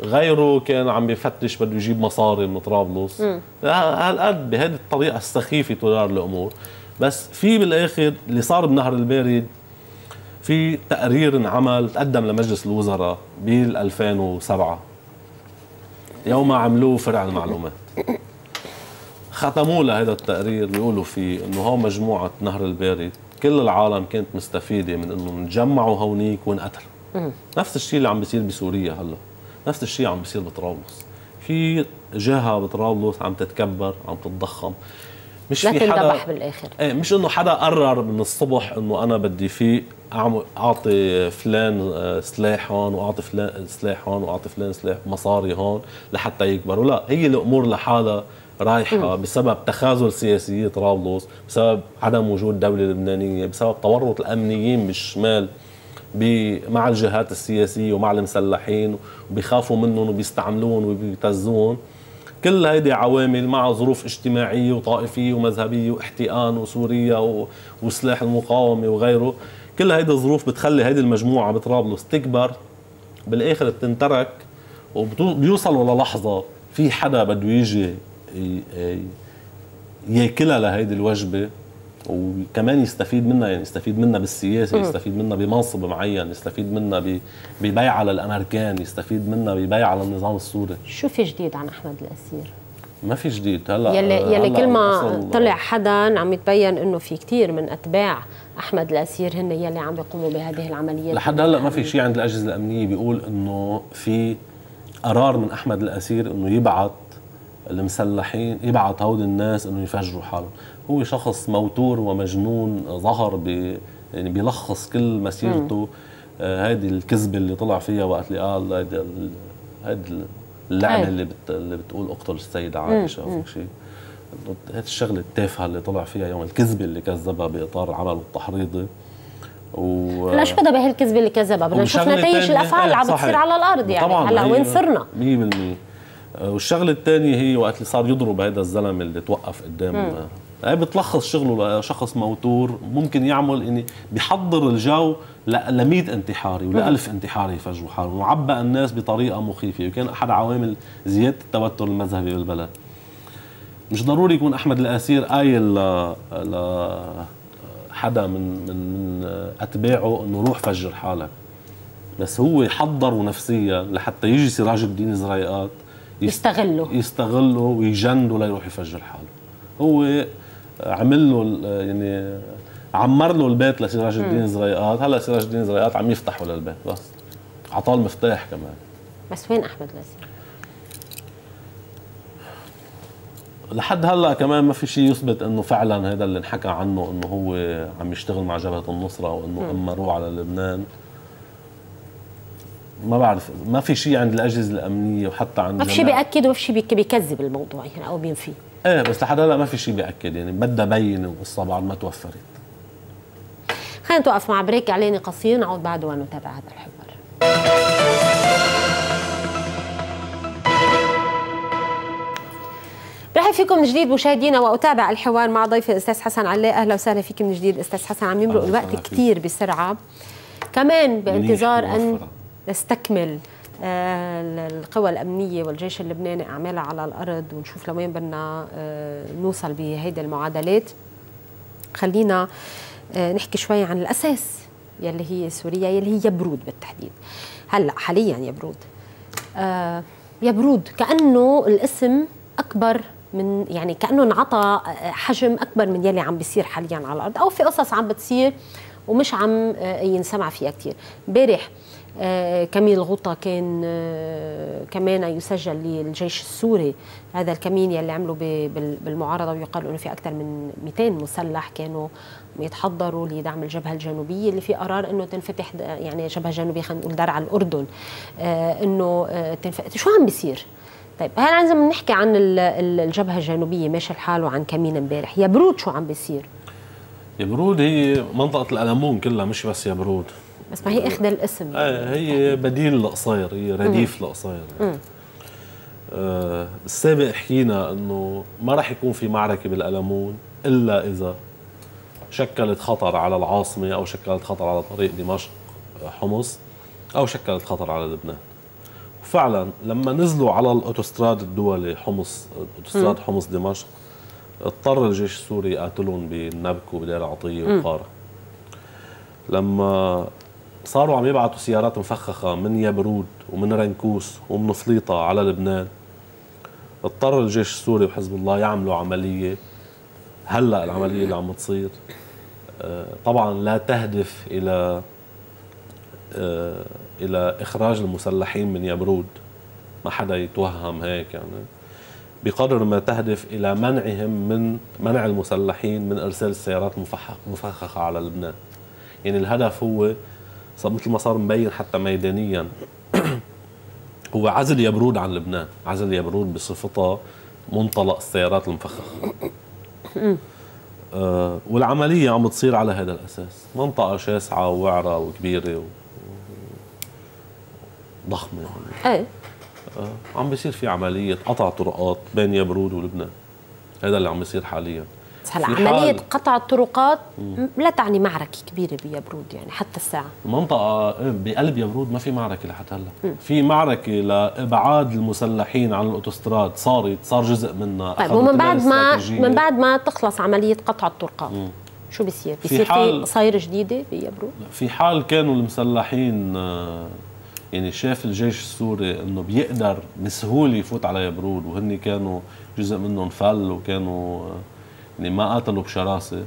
غيره كان عم بيفتش بده يجيب مصاري من طرابلس هالقد بهذه الطريقة السخيفة تدار الأمور. بس في بالآخر اللي صار بنهر البارد في تقرير انعمل تقدم لمجلس الوزراء بال 2007 يوم عملوه فرع المعلومات. ختموا له هذا التقرير بيقولوا فيه إنه هو مجموعة نهر البارد كل العالم كانت مستفيدة من إنه تجمعوا هونيك وانقتلوا نفس الشيء اللي عم بيصير بسوريا هلأ. نفس الشيء عم بيصير بطرابلس في جهة بطرابلس عم تتكبر عم تتضخم. مش في حدا بالآخر. إيه مش إنه حدا قرر من الصبح إنه أنا بدي فيه اعمل أعطي فلان آه، سلاح هون وأعطي فلان سلاح هون وأعطي فلان سلاح مصاري هون لحتى يكبروا لا هي الأمور لحالها رايحة بسبب تخاذل سياسيي طرابلس بسبب عدم وجود دولة لبنانية بسبب تورط الأمنيين بالشمال. مع الجهات السياسية ومع المسلحين وبيخافوا منهم وبيستعملون وبيبتزون كل هيدي عوامل مع ظروف اجتماعية وطائفية ومذهبية واحتئان وسوريا وسلاح المقاومة وغيره. كل هيدي الظروف بتخلي هيدي المجموعة بطرابلس تكبر بالآخر بتنترك وبيوصلوا للحظة في حدا بده يجي ياكلها لهيدي الوجبة. وكمان يستفيد منها يعني يستفيد منها بالسياسة يستفيد منها بمنصب معين يستفيد منها ببيعه للامريكان يستفيد منها ببيعه للنظام السوري. شو في جديد عن أحمد الاسير ما في جديد. هلأ يلي يلي كل ما طلع حدا عم يتبين إنه في كثير من أتباع أحمد الاسير هن يلي عم بيقوموا بهذه العمليات. لحد هلأ ما في شيء عند الأجهزة الأمنية بيقول إنه في قرار من أحمد الاسير إنه يبعث المسلحين يبعث هود الناس إنه يفجروا حالهم. هو شخص موتور ومجنون ظهر ب يعني بيلخص كل مسيرته. هذه آه الكذبه اللي طلع فيها وقت اللي قال هيدي هيدي اللعنة اللي بت اللي بتقول اقتل السيدة عائشة أو شيء. هذه الشغلة التافهة اللي طلع فيها يوم الكذبه اللي كذبها بإطار العمل التحريضي و هلا شو بدها بهالكذبه اللي كذبها؟ بدنا نشوف نتائج الأفعال اللي عم بتصير على الأرض يعني. هلأ وين صرنا؟ 100% والشغلة الثانية هي وقت اللي صار يضرب هذا الزلمة اللي توقف قدام بتلخص شغله لشخص موتور ممكن يعمل يعني بيحضر الجو ل 100 انتحاري ولأ 1000 انتحاري يفجروا حالهم وعبأ الناس بطريقة مخيفة. وكان أحد عوامل زيادة التوتر المذهبي بالبلد. مش ضروري يكون أحمد الأسير قايل ل ل حدا من من أتباعه إنه روح فجر حالك. بس هو حضره نفسيا لحتى يجي سراج الدين زريقات يستغله. يستغله ويجنده ليروح يفجر حاله. هو عمل له يعني عمر له البيت لسراج الدين زريقات هلا سراج الدين زريقات عم يفتحوا للبيت بس. عطاه المفتاح كمان. بس وين أحمد لاسي لحد هلا كمان ما في شيء يثبت إنه فعلا هذا اللي انحكى عنه إنه هو عم يشتغل مع جبهة النصرة وإنه امروه على لبنان. ما بعرف ما في شيء عند الأجهزة الأمنية وحتى عند ما في شيء بيأكد وفي شيء بيكذب الموضوع يعني أو بينفي إيه بس لحد هلا ما في شيء بيأكد يعني بدها بين والقصة بعد ما توفرت. خلينا نتوقف مع بريك إعلاني قصير نعود بعد ونتابع هذا الحوار. برحب فيكم من جديد مشاهدينا وأتابع الحوار مع ضيفي الأستاذ حسن علاء أهلا وسهلا فيك من جديد أستاذ حسن عم يمرق الوقت كثير بسرعة. كمان بإنتظار أن نستكمل القوى الأمنية والجيش اللبناني أعمالها على الأرض ونشوف لوين بدنا آه، نوصل بهيدي المعادلات. خلينا آه، نحكي شوي عن الأساس يلي هي سوريا يلي هي يبرود بالتحديد. هلأ حاليا يبرود. يبرود كأنه الاسم أكبر من يعني كأنه انعطى حجم أكبر من يلي عم بيصير حاليا على الأرض أو في قصص عم بتصير ومش عم ينسمع فيها كثير امبارح آه كمين الغوطة كان آه كمان يسجل للجيش السوري. هذا الكمين يلي عملوا بالمعارضة ويقال أنه في أكثر من 200 مسلح كانوا يتحضروا لدعم الجبهة الجنوبية اللي في قرار أنه تنفتح يعني جبهة جنوبية خلينا نقول درع الأردن. آه أنه تنفتح. شو عم بيصير؟ طيب هلا لازم نحكي عن الجبهة الجنوبية ماشي الحال وعن كمين امبارح؟ يا برود شو عم بيصير؟ يا برود هي منطقة الألمون كلها مش بس يا برود. بس ما هي اخذ الاسم آه هي بديل القصير هي رديف القصير يعني. آه السابق حكينا إنه ما راح يكون في معركة بالألمون إلا إذا شكلت خطر على العاصمة أو شكلت خطر على طريق دمشق حمص أو شكلت خطر على لبنان. وفعلا لما نزلوا على الأوتوستراد الدولي حمص أوتوستراد حمص دمشق اضطر الجيش السوري يقاتلهم بالنبك وبدير عطية وقارة. لما صاروا عم يبعثوا سيارات مفخخة من يبرود ومن رنكوس ومن فليطة على لبنان. اضطر الجيش السوري وحزب الله يعملوا عملية. هلأ العملية اللي عم تصير. آه، طبعا لا تهدف إلى آه، إلى إخراج المسلحين من يبرود ما حدا يتوهم هيك يعني. بقدر ما تهدف إلى منعهم من منع المسلحين من إرسال السيارات المفخخة على لبنان. يعني الهدف هو صار مثل ما صار مبين حتى ميدانيا. هو عزل يبرود عن لبنان عزل يبرود بصفتها منطلق السيارات المفخخة آه والعملية عم تصير على هذا الأساس. منطقة شاسعة ووعرة وكبيرة ضخمة يعني. إيه. آه عم بيصير في عملية قطع طرقات بين يبرود ولبنان. هذا اللي عم بيصير حاليا. هلا عملية قطع الطرقات لا تعني معركة كبيرة بيبرود يعني حتى الساعة. المنطقة إيه، بقلب يبرود ما في معركة لحتى هلا. في معركة لإبعاد المسلحين عن الأوتوستراد. صارت صار جزء منها. طيب ومن بعد ما من بعد ما تخلص عملية قطع الطرقات مم. شو بيصير؟ بيصير في, حال في جديدة بيبرود؟ في حال كانوا المسلحين آه، يعني شاف الجيش السوري إنه بيقدر بسهولة يفوت على يبرود وهن كانوا جزء منهم فل وكانوا آه، يعني ما قاتلوا بشراسة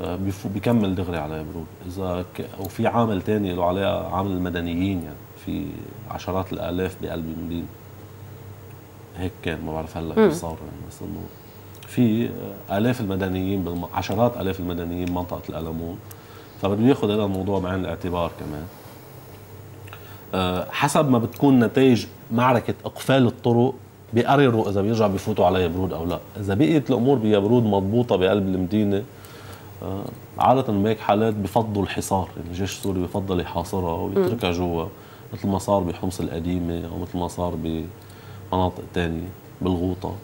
آه، بيكمل دغري على يبرود إذا ك... وفي عامل ثاني له عليها عامل المدنيين يعني في عشرات الآلاف بقلب المدينة. هيك كان ما بعرف هلأ كيف صار يعني بس إنه في آه، آلاف المدنيين بالم... عشرات آلاف المدنيين بمنطقه القلمون. فبده ياخذ هذا الموضوع بعين الاعتبار كمان. أه حسب ما بتكون نتائج معركة إقفال الطرق بيقرروا إذا بيرجعوا بيفوتوا على يبرود أو لا. إذا بقيت الأمور بيبرود مضبوطة بقلب المدينة آه، عادة بهيك حالات بفضلوا الحصار. يعني الجيش السوري بفضل يحاصرها ويتركها جوا مثل ما صار بحمص القديمة أو مثل ما صار بمناطق تانية بالغوطة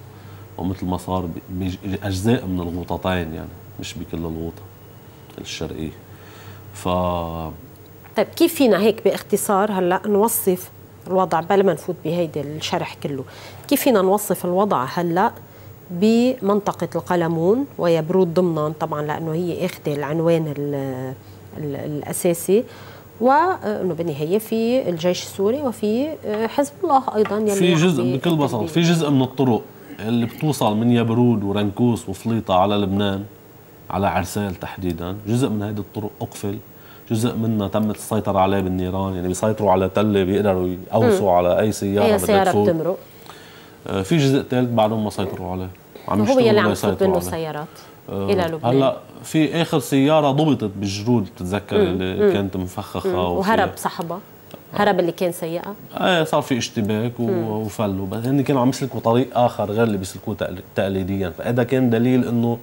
ومثل ما صار بأجزاء من الغوطتين يعني مش بكل الغوطة الشرقية. ف طيب كيف فينا هيك باختصار هلأ نوصف الوضع بلا ما نفوت بهيدي الشرح كله. كيف فينا نوصف الوضع هلا بمنطقة القلمون؟ ويبرود ضمنا طبعا لأنه هي اخذة العنوان ال ال الأساسي. وإنه بالنهاية في الجيش السوري وفي حزب الله أيضا يلي في جزء بكل بساطة في جزء من الطرق اللي بتوصل من يبرود ورنكوس وفليطة على لبنان على عرسال تحديدا جزء من هذه الطرق أقفل. جزء منها تمت السيطرة عليه بالنيران يعني بيسيطروا على تلة بيقدروا يقوصوا على أي سيارة أي سيارة بتمرق. آه في جزء ثالث بعدهم ما سيطروا عليه عم هو يلي عم يفوت منه سيارات آه إلى لبنان. هلأ في آخر سيارة ضبطت بالجرود بتتذكر اللي كانت مفخخة وهرب صاحبها. هرب اللي كان سيئه إيه صار في اشتباك وفلوا. بس هن كانوا عم يسلكوا طريق آخر غير اللي بيسلكوه تقليديا. فهذا كان دليل إنه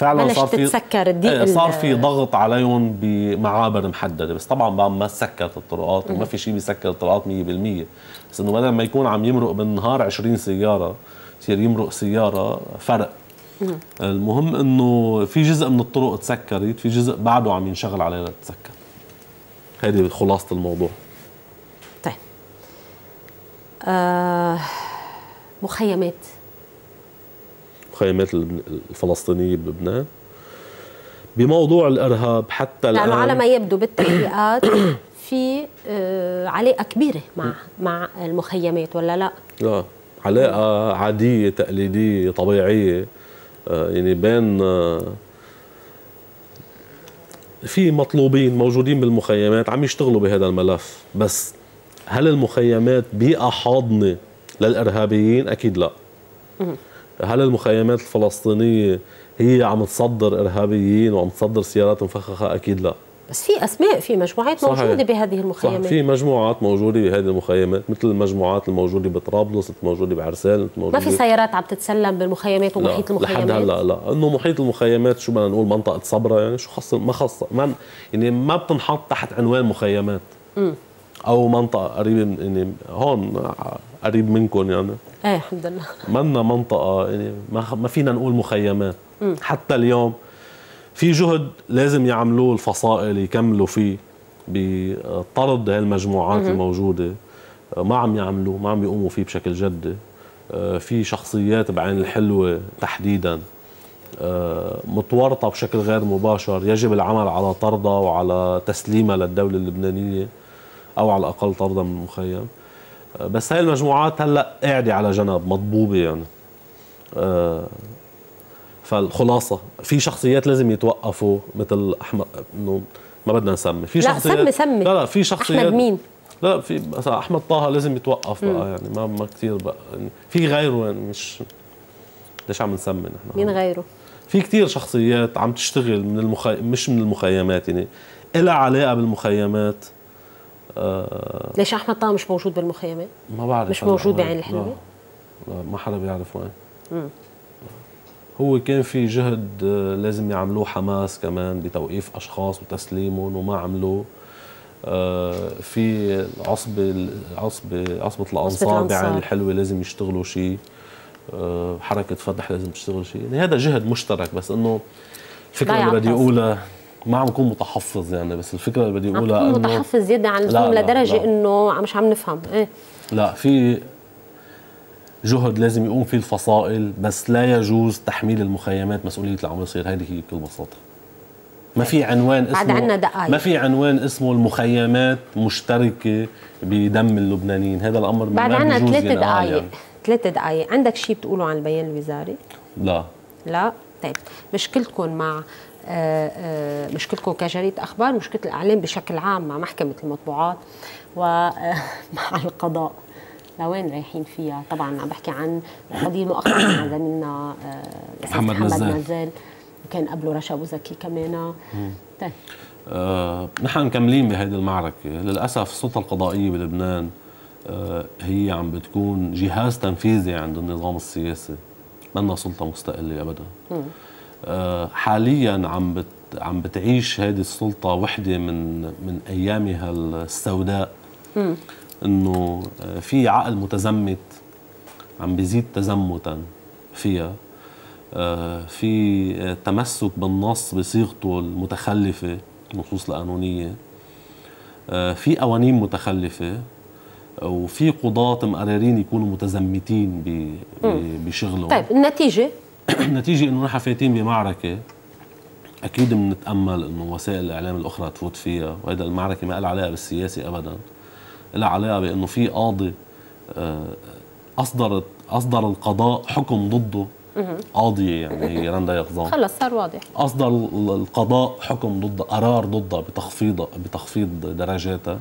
فعلا صار في تتسكر الضيق إيه، صار في ضغط عليهم بمعابر محددة بس طبعا بعد ما سكرت الطرقات وما في شيء بيسكر الطرقات 100% بس إنه بدل ما يكون عم يمرق بالنهار 20 سيارة يصير يمرق سيارة فرق. المهم إنه في جزء من الطرق تسكرت في جزء بعده عم ينشغل عليها لتتسكر هذه خلاصة الموضوع. طيب. آه مخيمات. المخيمات الفلسطينية بلبنان. بموضوع الإرهاب حتى الآن على ما يبدو بالتحقيقات في آه، علاقة كبيرة مع مع المخيمات ولا لا؟ لا علاقة عادية تقليدية طبيعية. آه، يعني بين آه، في مطلوبين موجودين بالمخيمات عم يشتغلوا بهذا الملف. بس هل المخيمات بيئة حاضنة للإرهابيين؟ أكيد لا. هل المخيمات الفلسطينية هي عم تصدر إرهابيين وعم تصدر سيارات مفخخة؟ أكيد لا. بس في أسماء في مجموعات صحيح. موجودة بهذه المخيمات. صح في مجموعات موجودة بهذه المخيمات مثل المجموعات الموجودة بطرابلس الموجوده بعرسال موجودة ما في سيارات عم تتسلم بالمخيمات ومحيط المخيمات لحد هلا لا. إنه محيط المخيمات شو بدنا نقول؟ منطقة صبرا يعني شو خص ما خص ما يعني ما بتنحط تحت عنوان مخيمات. م. أو منطقة قريبة يعني هون قريب منكم يعني. إيه الحمد لله. منا منطقة يعني ما فينا نقول مخيمات. م. حتى اليوم في جهد لازم يعملوه الفصائل يكملوا فيه بطرد هالمجموعات الموجودة. ما عم يعملوه ما عم يقوموا فيه بشكل جدي آه، في شخصيات بعين الحلوة تحديدا. آه، متورطة بشكل غير مباشر. يجب العمل على طردها وعلى تسليمها للدولة اللبنانية أو على الأقل طردها من المخيم بس هاي المجموعات هلا قاعدة على جنب مضبوبه يعني. فالخلاصة في شخصيات لازم يتوقفوا مثل أحمد إنه ما بدنا نسمي. في شخصيات لا سمي سمي. لا لا في شخصيات أحمد مين؟ لا في مثلا أحمد طه لازم يتوقف بقى يعني ما ما كثير بقى. يعني في غيره يعني مش ليش عم نسمي نحن مين غيره؟ في كثير شخصيات عم تشتغل من المخي... مش من المخيمات يعني لها علاقة بالمخيمات. آه ليش أحمد طه مش موجود بالمخيمات؟ ما بعرف مش موجود بعين الحلوه؟ لا, لا ما حدا بيعرف وين. هو كان في جهد آه، لازم يعملوه حماس كمان بتوقيف أشخاص وتسليمهم وما عملوه. آه، في عصبة عصبة عصبة الأنصار بعين الحلوة لازم يشتغلوا شيء. آه، حركة فتح لازم تشتغل شيء. يعني هذا جهد مشترك بس إنه الفكرة اللي بدي أقولها ما عم بكون متحفظ يعني بس الفكرة اللي بدي أقولها إنه متحفظ زيادة عن اللزوم لدرجة إنه مش عم نفهم. إيه. لا في جهد لازم يقوم فيه الفصائل بس لا يجوز تحميل المخيمات مسؤولية العمر الصغير هذه هي بكل بساطة. ما في عنوان اسمه بعد عنا دقائق ما في عنوان اسمه المخيمات مشتركة بدم اللبنانيين. هذا الأمر بعد عنا ثلاث دقائق يعني. ثلاث دقائق عندك شيء بتقوله عن البيان الوزاري؟ لا. لا؟ طيب. مشكلتكم مع مشكلتكم كجريدة أخبار مشكلة الإعلام بشكل عام مع محكمة المطبوعات ومع القضاء. لوين رايحين فيها؟ طبعا عم بحكي عن قضية مؤخرا مع زميلنا آه، محمد, محمد نزال. وكان قبله رشا أبو زكي كمان. طيب. آه نحن مكملين بهذه المعركة. للأسف السلطة القضائية بلبنان آه هي عم بتكون جهاز تنفيذي عند النظام السياسي. منا سلطة مستقلة ابدا. آه حاليا عم بت عم بتعيش هذه السلطة وحدة من من أيامها السوداء. إنه آه، في عقل متزمت عم بيزيد تزمتا فيها. آه، في آه، تمسك بالنص بصيغته المتخلفة النصوص القانونية. في قوانين متخلفة وفي قضاة مقررين يكونوا متزمتين بشغلهم. طيب النتيجة؟ النتيجة إنه نحن فايتين بمعركة. أكيد بنتامل إنه وسائل الإعلام الأخرى تفوت فيها وهذا المعركة ما لها علاقة بالسياسة ابدا. لها علاقة بإنه في قاضي آه، اصدرت أصدر القضاء حكم ضده. قاضية يعني هي رندا يقظان خلص صار واضح. أصدر القضاء حكم ضد قرار ضدها بتخفيض بتخفيض درجاتها.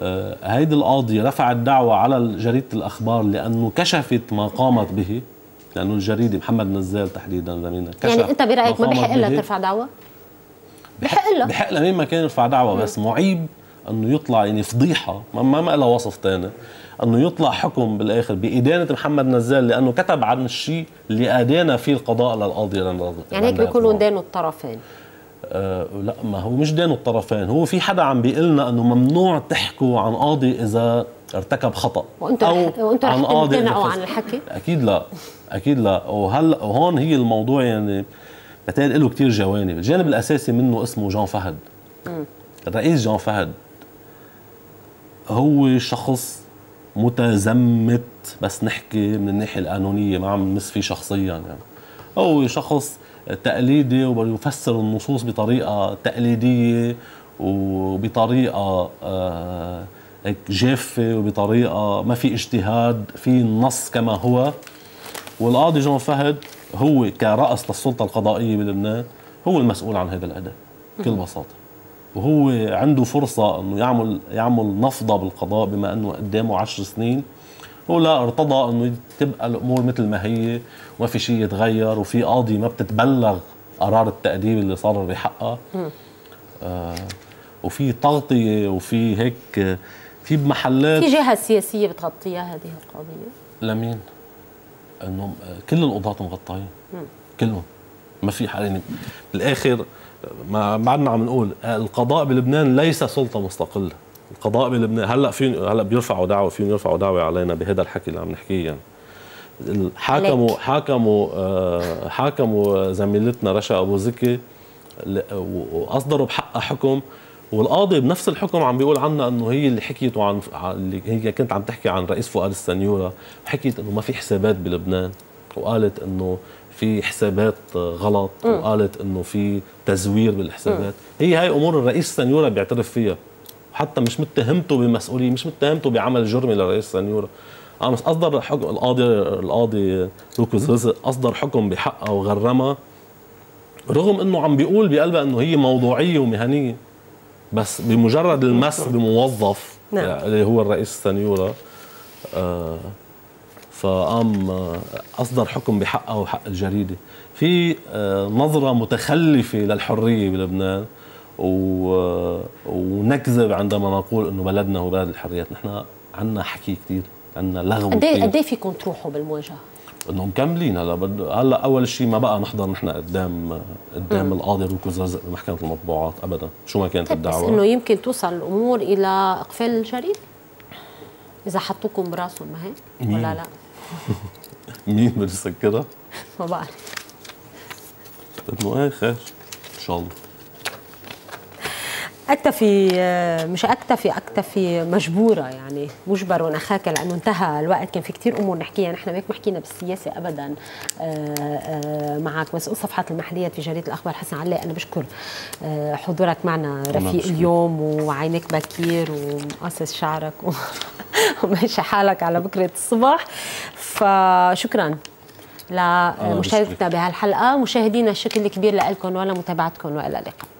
آه هيدي القاضية رفعت دعوة على جريدة الأخبار لأنه كشفت ما قامت به. لأنه الجريدة محمد نزال تحديدا زميلنا. كشف. يعني أنت برأيك ما بحق لها ترفع دعوة؟ بحق لها بحق لها مين ما كان يرفع دعوة بس معيب إنه يطلع يعني فضيحة ما ما لها وصف ثاني إنه يطلع حكم بالآخر بإدانة محمد نزال لأنه كتب عن الشيء اللي آدانا فيه القضاء للقاضي يعني هيك بيكونوا دانوا الطرفين. آه لا ما هو مش دانوا الطرفين هو في حدا عم بيقول لنا إنه ممنوع تحكوا عن قاضي إذا ارتكب خطأ. وأنتم أو وأنتم عن قاضي عن الحكي؟ أكيد لا. أكيد لا. وهلا وهون هي الموضوع يعني بتهيألي له كثير جوانب. الجانب الأساسي منه اسمه جان فهد. م. الرئيس جان فهد هو شخص متزمت بس نحكي من الناحية القانونية ما عم نمس فيه شخصيا يعني. هو شخص تقليدي ويفسر النصوص بطريقة تقليدية وبطريقة آه، جافة وبطريقة ما في اجتهاد في النص كما هو. والقاضي جون فهد هو كرأس للسلطة القضائية بلبنان هو المسؤول عن هذا الأداء بكل بساطة. وهو عنده فرصة إنه يعمل يعمل نفضة بالقضاء بما إنه قدامه عشر سنين. هو لا ارتضى إنه تبقى الأمور مثل ما هي وما في شيء يتغير وفي قاضي ما بتتبلغ قرار التأديب اللي صار بحقها آه وفي تغطية وفي هيك في بمحلات في جهة سياسية بتغطيها هذه القضية؟ لمين؟ انه كل القضاة مغطيين. كلهم. ما في حال يعني بالآخر ما بعدنا عم نقول القضاء بلبنان ليس سلطة مستقلة. القضاء بلبنان هلأ في هلأ بيرفعوا دعوة فيهم يرفعوا دعوة علينا بهذا الحكي اللي عم نحكيه يعني. حاكموا حاكموا آه، حاكموا زميلتنا رشا أبو زكي وأصدروا بحقها حكم والقاضي بنفس الحكم عم بيقول عنا إنه هي اللي حكيت عن اللي هي كانت عم تحكي عن رئيس فؤاد السنيورة وحكيت إنه ما في حسابات بلبنان وقالت إنه في حسابات غلط وقالت إنه في تزوير بالحسابات. هي هاي أمور الرئيس سنيوره بيعترف فيها. حتى مش متهمته بمسؤولية مش متهمته بعمل جرمي للرئيس سنيوره قام أصدر حكم القاضي القاضي روكوز رزق أصدر حكم بحقها وغرمها رغم إنه عم بيقول بقلبها إنه هي موضوعية ومهنية. بس بمجرد المس بموظف نعم. يعني اللي هو الرئيس سنيورا آه فقام آه، أصدر حكم بحقها وحق الجريدة. في آه نظرة متخلفة للحرية بلبنان و... ونكذب عندما نقول إنه بلدنا هو بلد الحريات. نحن عندنا حكي كثير عندنا لغو قد إيه قد إيه فيكم تروحوا بالمواجهة؟ انه مكملين هلا بد... هلا أول شيء ما بقى نحضر نحن قدام قدام القاضي روكو زرزق بمحكمه المطبوعات ابدا. شو ما كانت طيب الدعوة؟ بس إنه يمكن توصل الأمور إلى إقفال الجريده إذا حطوكم براسهم ما هيك؟ ولا لا؟ مين بده ما بعرف. إنه إيه خير. إن شاء الله. أكتفي مش أكتفي أكتفي مجبورة يعني مجبر اخاك لأنه انتهى الوقت. كان في كثير أمور نحكيها. نحن ما ما حكينا بالسياسة ابدا آه، آه، معك. مسؤول صفحات المحليات في جريدة الأخبار حسن علي أنا بشكر آه، حضورك معنا رفيق اليوم وعينك بكير ومقصص شعرك وماشي حالك على بكرة الصبح. فشكرا لمشاركتنا بهالحلقة. مشاهدينا الشكر الكبير لكم ولمتابعتكم وإلى اللقاء.